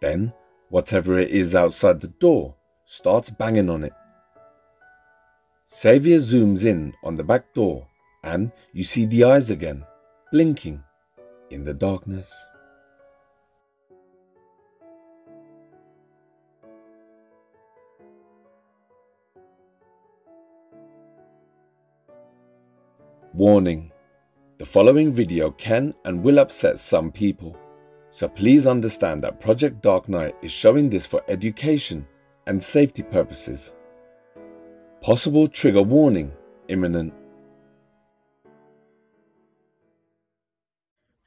Then, whatever it is outside the door starts banging on it. Saviour zooms in on the back door and you see the eyes again, blinking in the darkness. Warning The following video can and will upset some people, so please understand that Project Dark Knight is showing this for education and safety purposes. Possible trigger warning imminent.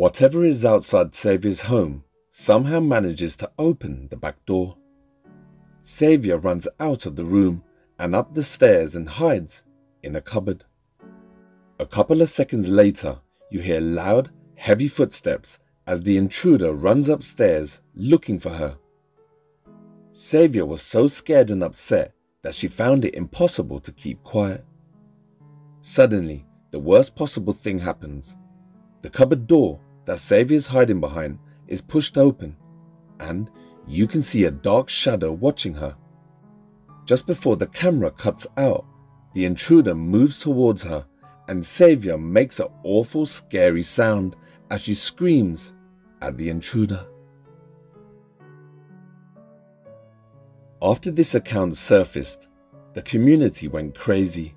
Whatever is outside Saviour's home somehow manages to open the back door. Saviour runs out of the room and up the stairs and hides in a cupboard. A couple of seconds later, you hear loud, heavy footsteps as the intruder runs upstairs looking for her. Saviour was so scared and upset that she found it impossible to keep quiet. Suddenly, the worst possible thing happens. The cupboard door that Saviour is hiding behind is pushed open, and you can see a dark shadow watching her. Just before the camera cuts out, the intruder moves towards her, and Saviour makes an awful, scary sound as she screams at the intruder. After this account surfaced, the community went crazy.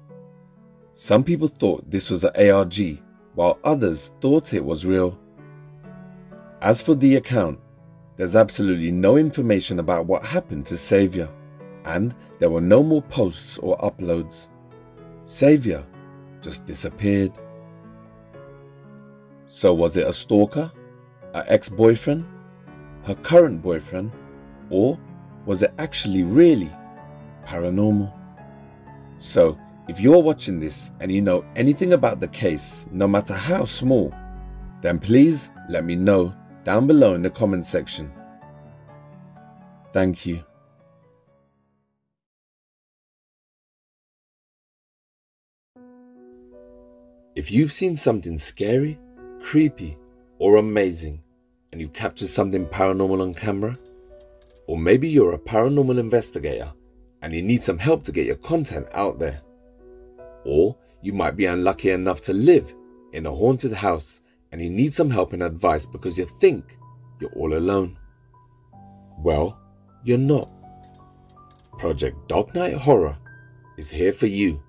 Some people thought this was an ARG, while others thought it was real. As for the account, there's absolutely no information about what happened to Saviour, and there were no more posts or uploads. Saviour just disappeared. So was it a stalker, an ex-boyfriend, her current boyfriend, or was it actually really paranormal? So, if you're watching this and you know anything about the case, no matter how small, then please let me know down below in the comment section. Thank you. If you've seen something scary, creepy, or amazing, and you captured something paranormal on camera, or maybe you're a paranormal investigator and you need some help to get your content out there, or you might be unlucky enough to live in a haunted house and you need some help and advice because you think you're all alone. Well, you're not. Project Dark Knight Horror is here for you.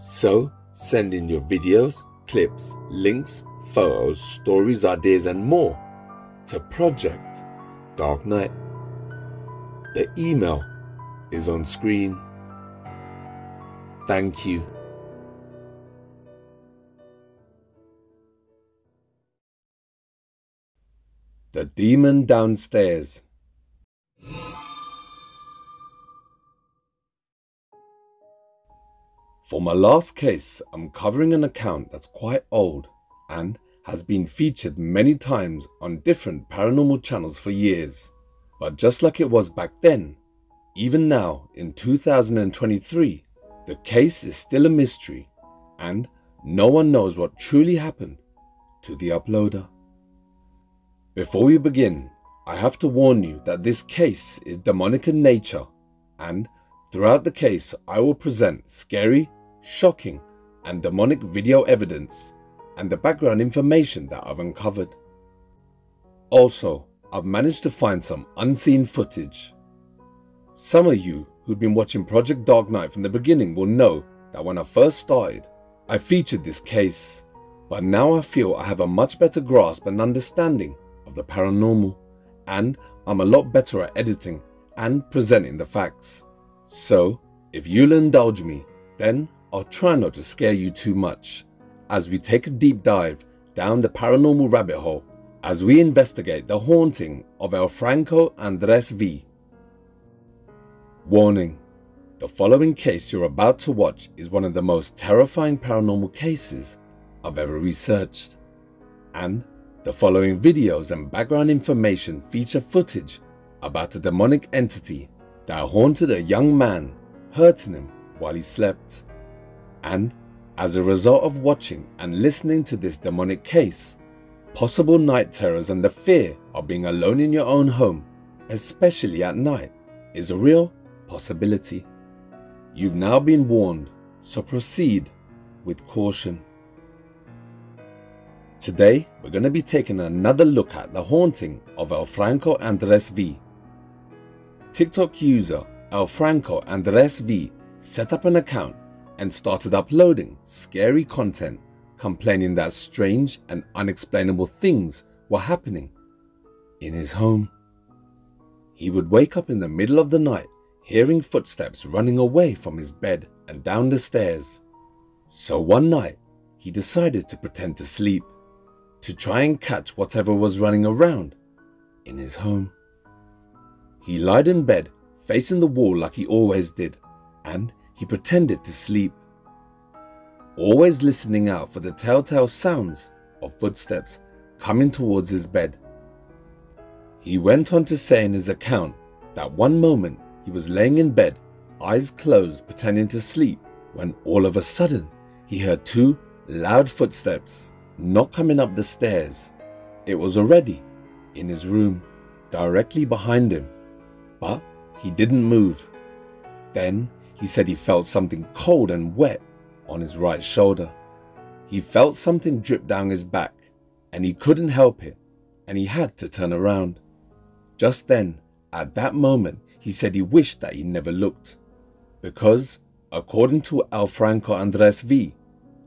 So send in your videos, clips, links, photos, stories, ideas, and more to Project Dark Knight. The email is on screen. Thank you. The Demon Downstairs. For my last case, I'm covering an account that's quite old and has been featured many times on different paranormal channels for years. But just like it was back then, even now in 2023, the case is still a mystery and no one knows what truly happened to the uploader. Before we begin, I have to warn you that this case is demonic in nature and throughout the case I will present scary, shocking and demonic video evidence and the background information that I've uncovered. Also, I've managed to find some unseen footage. Some of you who've been watching Project Dark Knight from the beginning will know that when I first started, I featured this case, but now I feel I have a much better grasp and understanding of the paranormal, and I'm a lot better at editing and presenting the facts. So, if you'll indulge me, then I'll try not to scare you too much as we take a deep dive down the paranormal rabbit hole as we investigate the haunting of El Franco Andres V. Warning The following case you're about to watch is one of the most terrifying paranormal cases I've ever researched. And the following videos and background information feature footage about a demonic entity that haunted a young man, hurting him while he slept. And as a result of watching and listening to this demonic case, possible night terrors and the fear of being alone in your own home, especially at night, is a real possibility. You've now been warned, so proceed with caution. Today, we're going to be taking another look at the haunting of El Franco Andres V. TikTok user El Franco Andres V set up an account and started uploading scary content complaining that strange and unexplainable things were happening in his home. He would wake up in the middle of the night hearing footsteps running away from his bed and down the stairs. So one night, he decided to pretend to sleep, to try and catch whatever was running around in his home. He lied in bed, facing the wall like he always did, and he pretended to sleep, always listening out for the telltale sounds of footsteps coming towards his bed. He went on to say in his account that one moment he was laying in bed, eyes closed, pretending to sleep, when all of a sudden he heard two loud footsteps not coming up the stairs. It was already in his room, directly behind him, but he didn't move. Then he said he felt something cold and wet on his right shoulder. He felt something drip down his back, and he couldn't help it, and he had to turn around. Just then, at that moment, he said he wished that he never looked. Because, according to El Franco Andres V,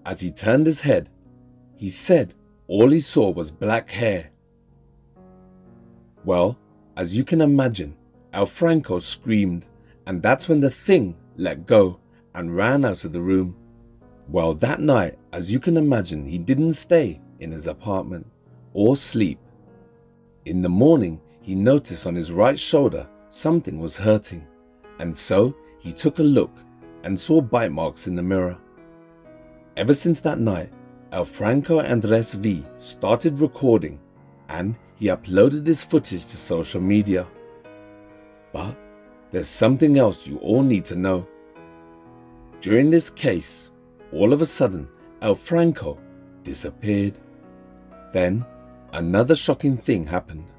as he turned his head, he said all he saw was black hair. Well, as you can imagine, El Franco screamed, and that's when the thing let go and ran out of the room. Well, that night, as you can imagine, he didn't stay in his apartment or sleep. In the morning, he noticed on his right shoulder something was hurting, and so he took a look and saw bite marks in the mirror. Ever since that night, El Franco Andres V started recording and he uploaded his footage to social media. But there's something else you all need to know. During this case, all of a sudden, El Franco disappeared. Then, another shocking thing happened.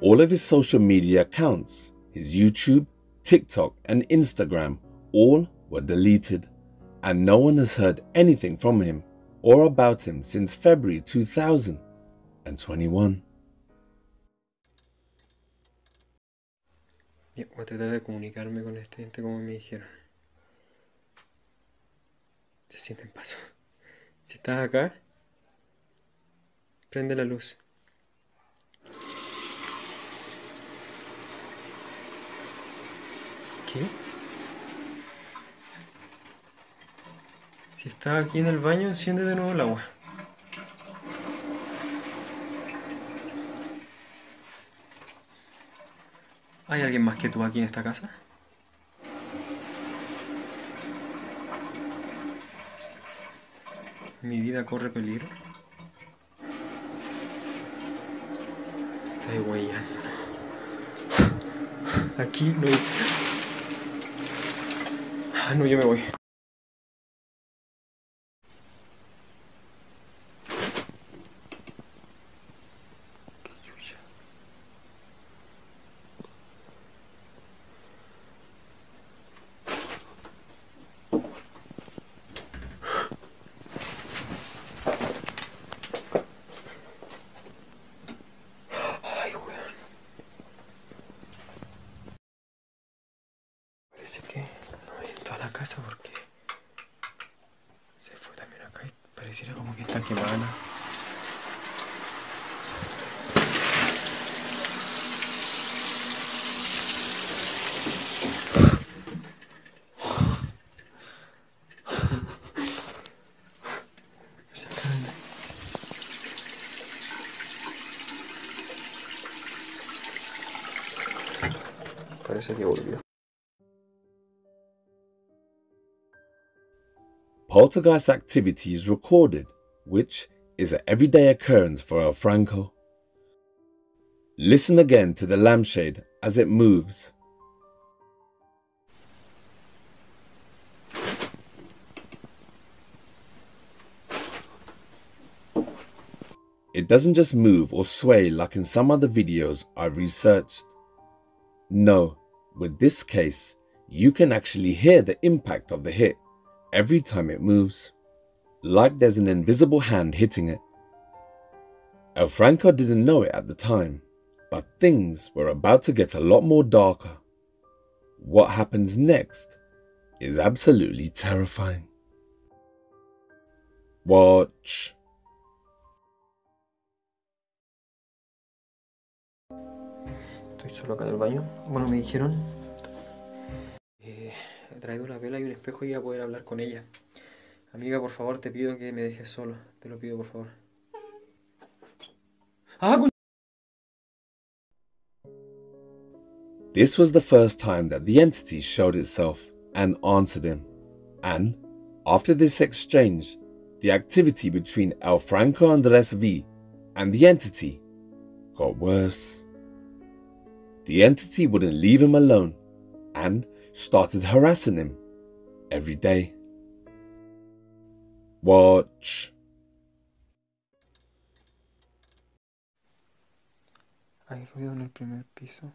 All of his social media accounts, his YouTube, TikTok, and Instagram, all were deleted, and no one has heard anything from him or about him since February 2021. Voy a tratar de comunicarme con este gente como me dijeron. Se sienten paso. Si estás acá, prende la luz. ¿Qué? Si estás aquí en el baño, enciende de nuevo el agua. ¿Hay alguien más que tú aquí en esta casa? Mi vida corre peligro. Está huellando. Aquí no. Ah, no, yo me voy. Poltergeist activity is recorded, which is an everyday occurrence for El Franco. Listen again to the lampshade as it moves. It doesn't just move or sway like in some other videos I've researched. No, with this case, you can actually hear the impact of the hit every time it moves, like there's an invisible hand hitting it. El Franco didn't know it at the time, but things were about to get a lot more darker. What happens next is absolutely terrifying. Watch. Estoy solo acá en el baño. Bueno, me dijeron. Eh, he traído una vela y un espejo y voy a poder hablar con ella. Amiga, por favor, te pido que me dejes solo. Te lo pido, por favor. ¡Ah, This was the first time that the entity showed itself and answered him. And after this exchange, the activity between El Franco Andres V and the entity got worse. The entity wouldn't leave him alone and started harassing him every day. Watch. Hay ruido en el primer piso.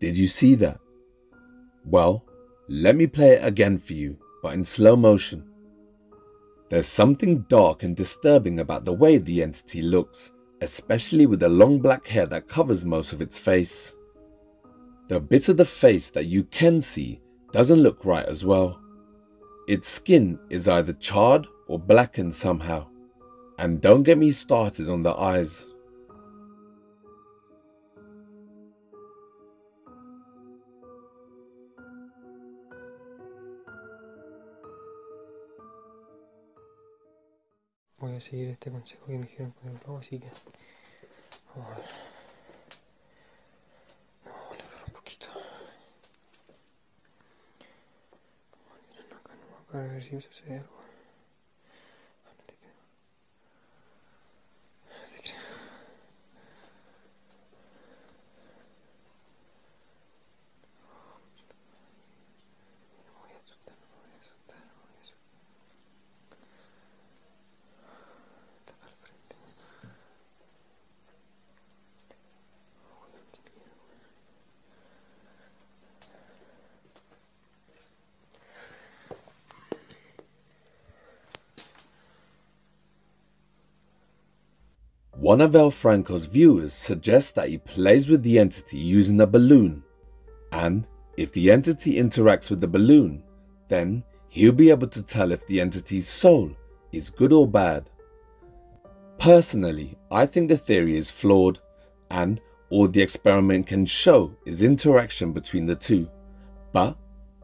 Did you see that? Well, let me play it again for you, but in slow motion. There's something dark and disturbing about the way the entity looks, especially with the long black hair that covers most of its face. The bit of the face that you can see doesn't look right as well. Its skin is either charred or blackened somehow. And don't get me started on the eyes. Voy a seguir este consejo que me dijeron con el pavo, así que. Vamos a ver. Vamos a alejar un poquito. Vamos a tirarlo acá nomás para ver si sucede algo. One of El Franco's viewers suggests that he plays with the entity using a balloon, and if the entity interacts with the balloon, then he'll be able to tell if the entity's soul is good or bad. Personally, I think the theory is flawed, and all the experiment can show is interaction between the two. But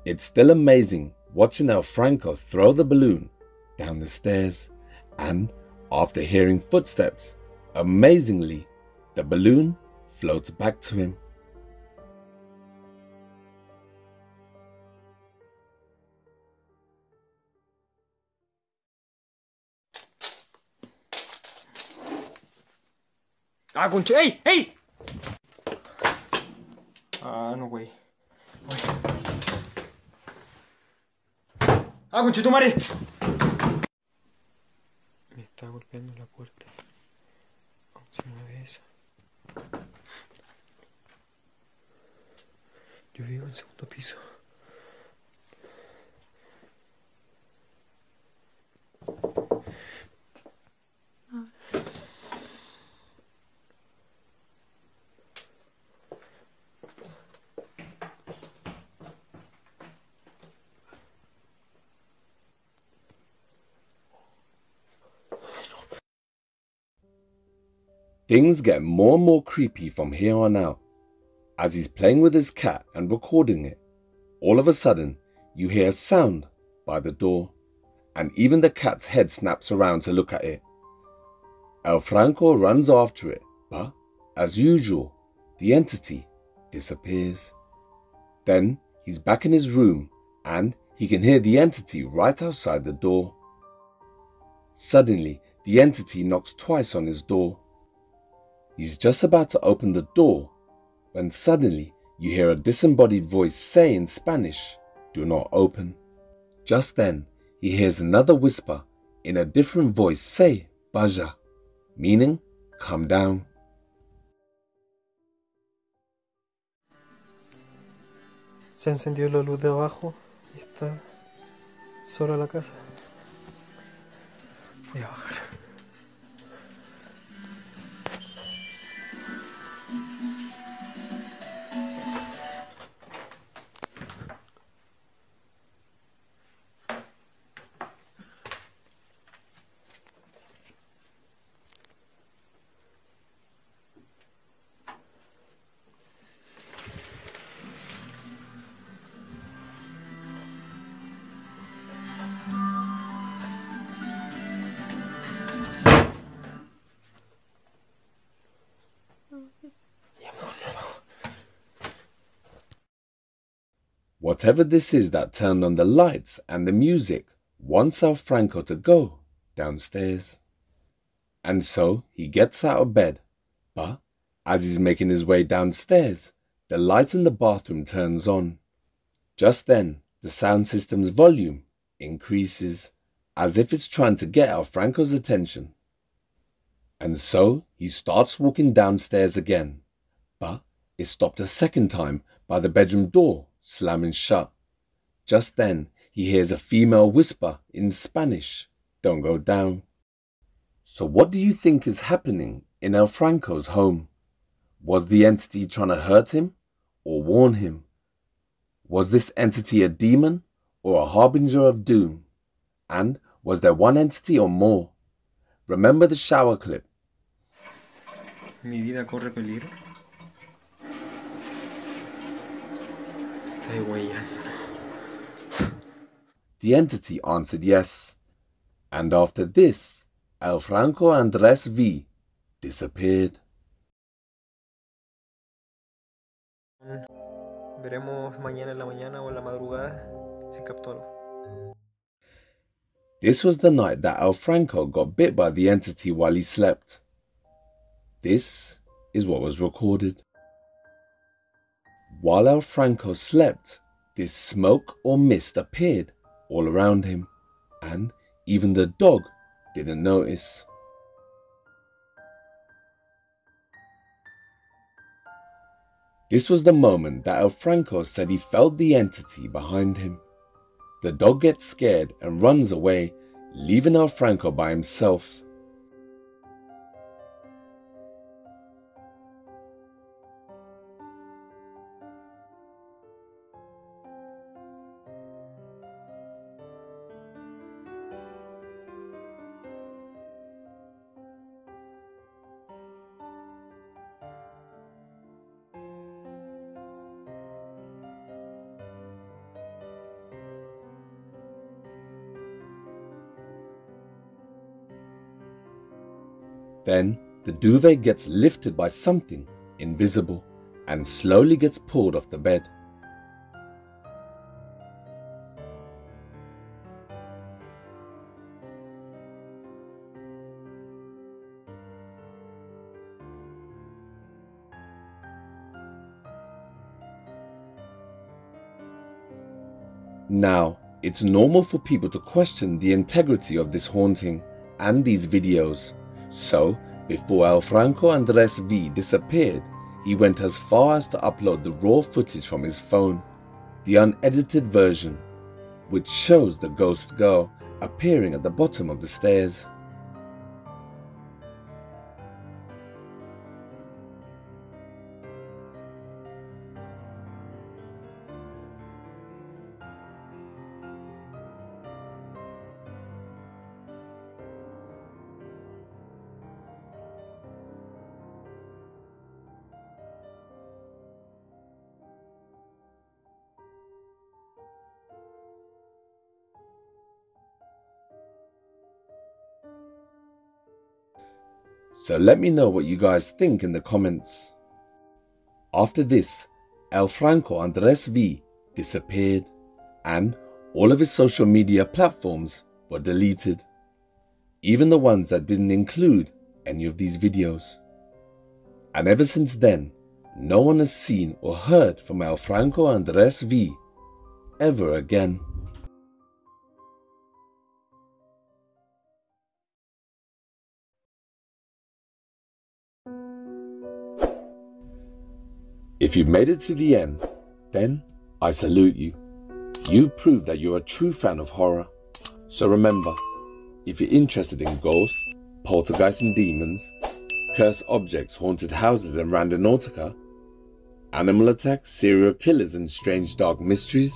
it's still amazing watching El Franco throw the balloon down the stairs, and after hearing footsteps, amazingly, the balloon floats back to him. ¡Ah, concha! ¡Ey! ¡Ey! Ah, no, güey. ¡Ah, concha tu madre! Me está golpeando la puerta. Señores, yo vivo en segundo piso. Things get more and more creepy from here on out. As he's playing with his cat and recording it, all of a sudden you hear a sound by the door, and even the cat's head snaps around to look at it. El Franco runs after it, but, as usual, the entity disappears. Then he's back in his room and he can hear the entity right outside the door. Suddenly, the entity knocks twice on his door. He's just about to open the door when suddenly you hear a disembodied voice say in Spanish, Do not open. Just then, he hears another whisper in a different voice say, Baja, meaning, come down. Se encendió la luz de abajo y está sola la casa. Voy a bajar. Whatever this is that turned on the lights and the music wants El Franco to go downstairs. And so he gets out of bed, but as he's making his way downstairs, the light in the bathroom turns on. Just then, the sound system's volume increases as if it's trying to get El Franco's attention. And so he starts walking downstairs again, but is stopped a second time by the bedroom door slamming shut. Just then, he hears a female whisper in Spanish, Don't go down. So, what do you think is happening in El Franco's home? Was the entity trying to hurt him or warn him? Was this entity a demon or a harbinger of doom? And was there one entity or more? Remember the shower clip. Mi vida corre peligro. Estoy huellando. The entity answered yes. And after this, El Franco Andres V disappeared. Veremos mañana en la mañana o en la madrugada si captó algo. This was the night that El Franco got bit by the entity while he slept. This is what was recorded. While El Franco slept, this smoke or mist appeared all around him, and even the dog didn't notice. This was the moment that El Franco said he felt the entity behind him. The dog gets scared and runs away, leaving El Franco by himself. Duvet gets lifted by something invisible and slowly gets pulled off the bed. Now, it's normal for people to question the integrity of this haunting and these videos. So, before El Franco Andres V disappeared, he went as far as to upload the raw footage from his phone, the unedited version, which shows the ghost girl appearing at the bottom of the stairs. So let me know what you guys think in the comments. After this, El Franco Andres V disappeared and all of his social media platforms were deleted. Even the ones that didn't include any of these videos. And ever since then, no one has seen or heard from El Franco Andres V ever again. If you've made it to the end, then I salute you. You prove that you're a true fan of horror. So remember, if you're interested in ghosts, poltergeists and demons, cursed objects, haunted houses and randonautica, animal attacks, serial killers and strange dark mysteries,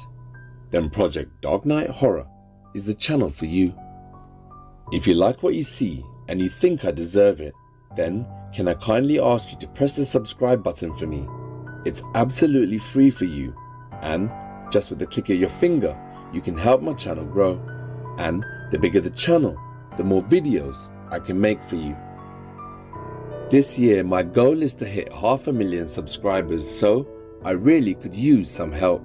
then Project Dark Knight Horror is the channel for you. If you like what you see and you think I deserve it, then can I kindly ask you to press the subscribe button for me? It's absolutely free for you and just with the click of your finger you can help my channel grow and the bigger the channel, the more videos I can make for you. This year my goal is to hit half a million subscribers so I really could use some help.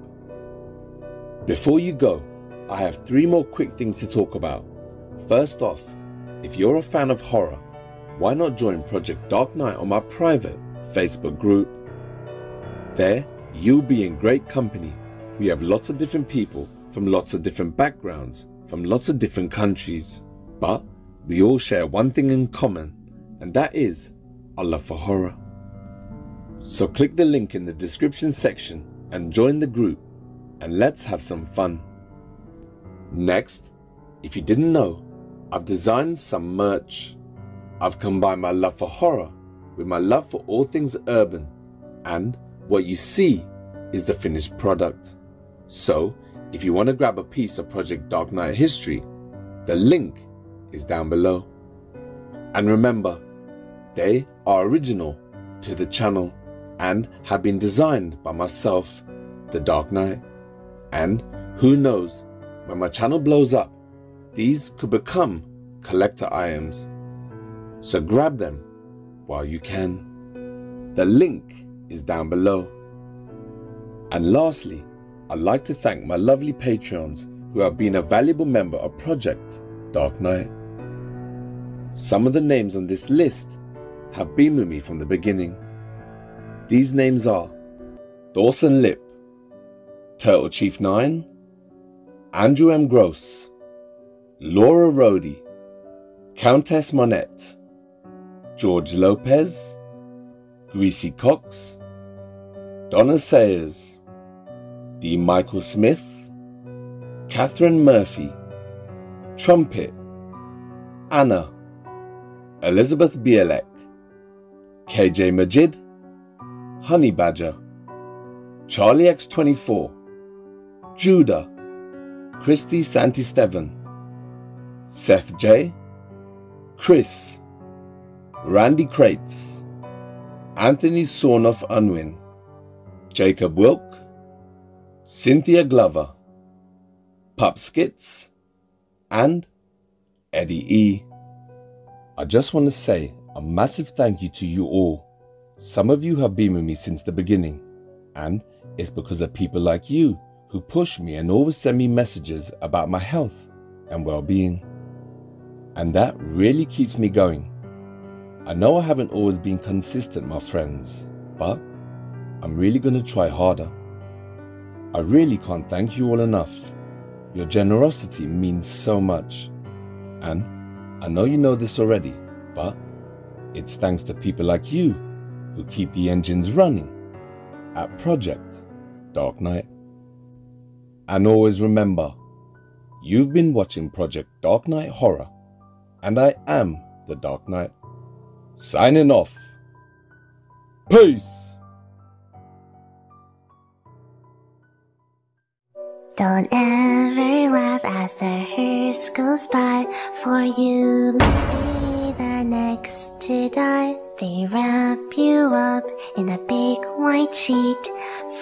Before you go, I have three more quick things to talk about. First off, if you're a fan of horror, why not join Project Dark Knight on my private Facebook group? There, you'll be in great company. We have lots of different people from lots of different backgrounds, from lots of different countries. But we all share one thing in common, and that is a love for horror. So click the link in the description section and join the group, and let's have some fun. Next, if you didn't know, I've designed some merch. I've combined my love for horror with my love for all things urban, and what you see is the finished product. So, if you want to grab a piece of Project Dark Knight history, the link is down below. And remember, they are original to the channel and have been designed by myself, The Dark Knight. And who knows, when my channel blows up, these could become collector items. So grab them while you can. The link is down below. And lastly, I'd like to thank my lovely Patreons who have been a valuable member of Project Dark Knight. Some of the names on this list have been with me from the beginning. These names are Dawson Lip, Turtle Chief 9, Andrew M. Gross, Laura Rhodey, Countess Monette, George Lopez, Greasy Cox, Donna Sayers, D. Michael Smith, Catherine Murphy, Trumpet, Anna, Elizabeth Bielek, KJ Majid, Honey Badger, Charlie X24, Judah, Christy Santistevan, Seth J, Chris, Randy Crates, Anthony Sornoff Unwin, Jacob Wilk, Cynthia Glover, Pup Skits, and Eddie E. I just want to say a massive thank you to you all. Some of you have been with me since the beginning, and it's because of people like you who push me and always send me messages about my health and well being. And that really keeps me going. I know I haven't always been consistent, my friends, but I'm really going to try harder. I really can't thank you all enough. Your generosity means so much. And I know you know this already, but it's thanks to people like you who keep the engines running at Project Dark Knight. And always remember, you've been watching Project Dark Knight Horror, and I am the Dark Knight. Signing off. Peace. Don't ever laugh as the hearse goes by, for you may be the next to die. They wrap you up in a big white sheet,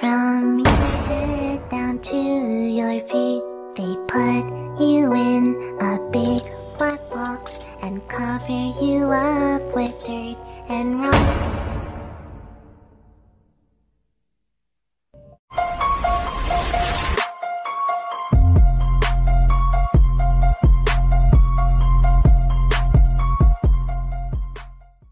from your head down to your feet. They put you in a big black box and cover you up with dirt and rock.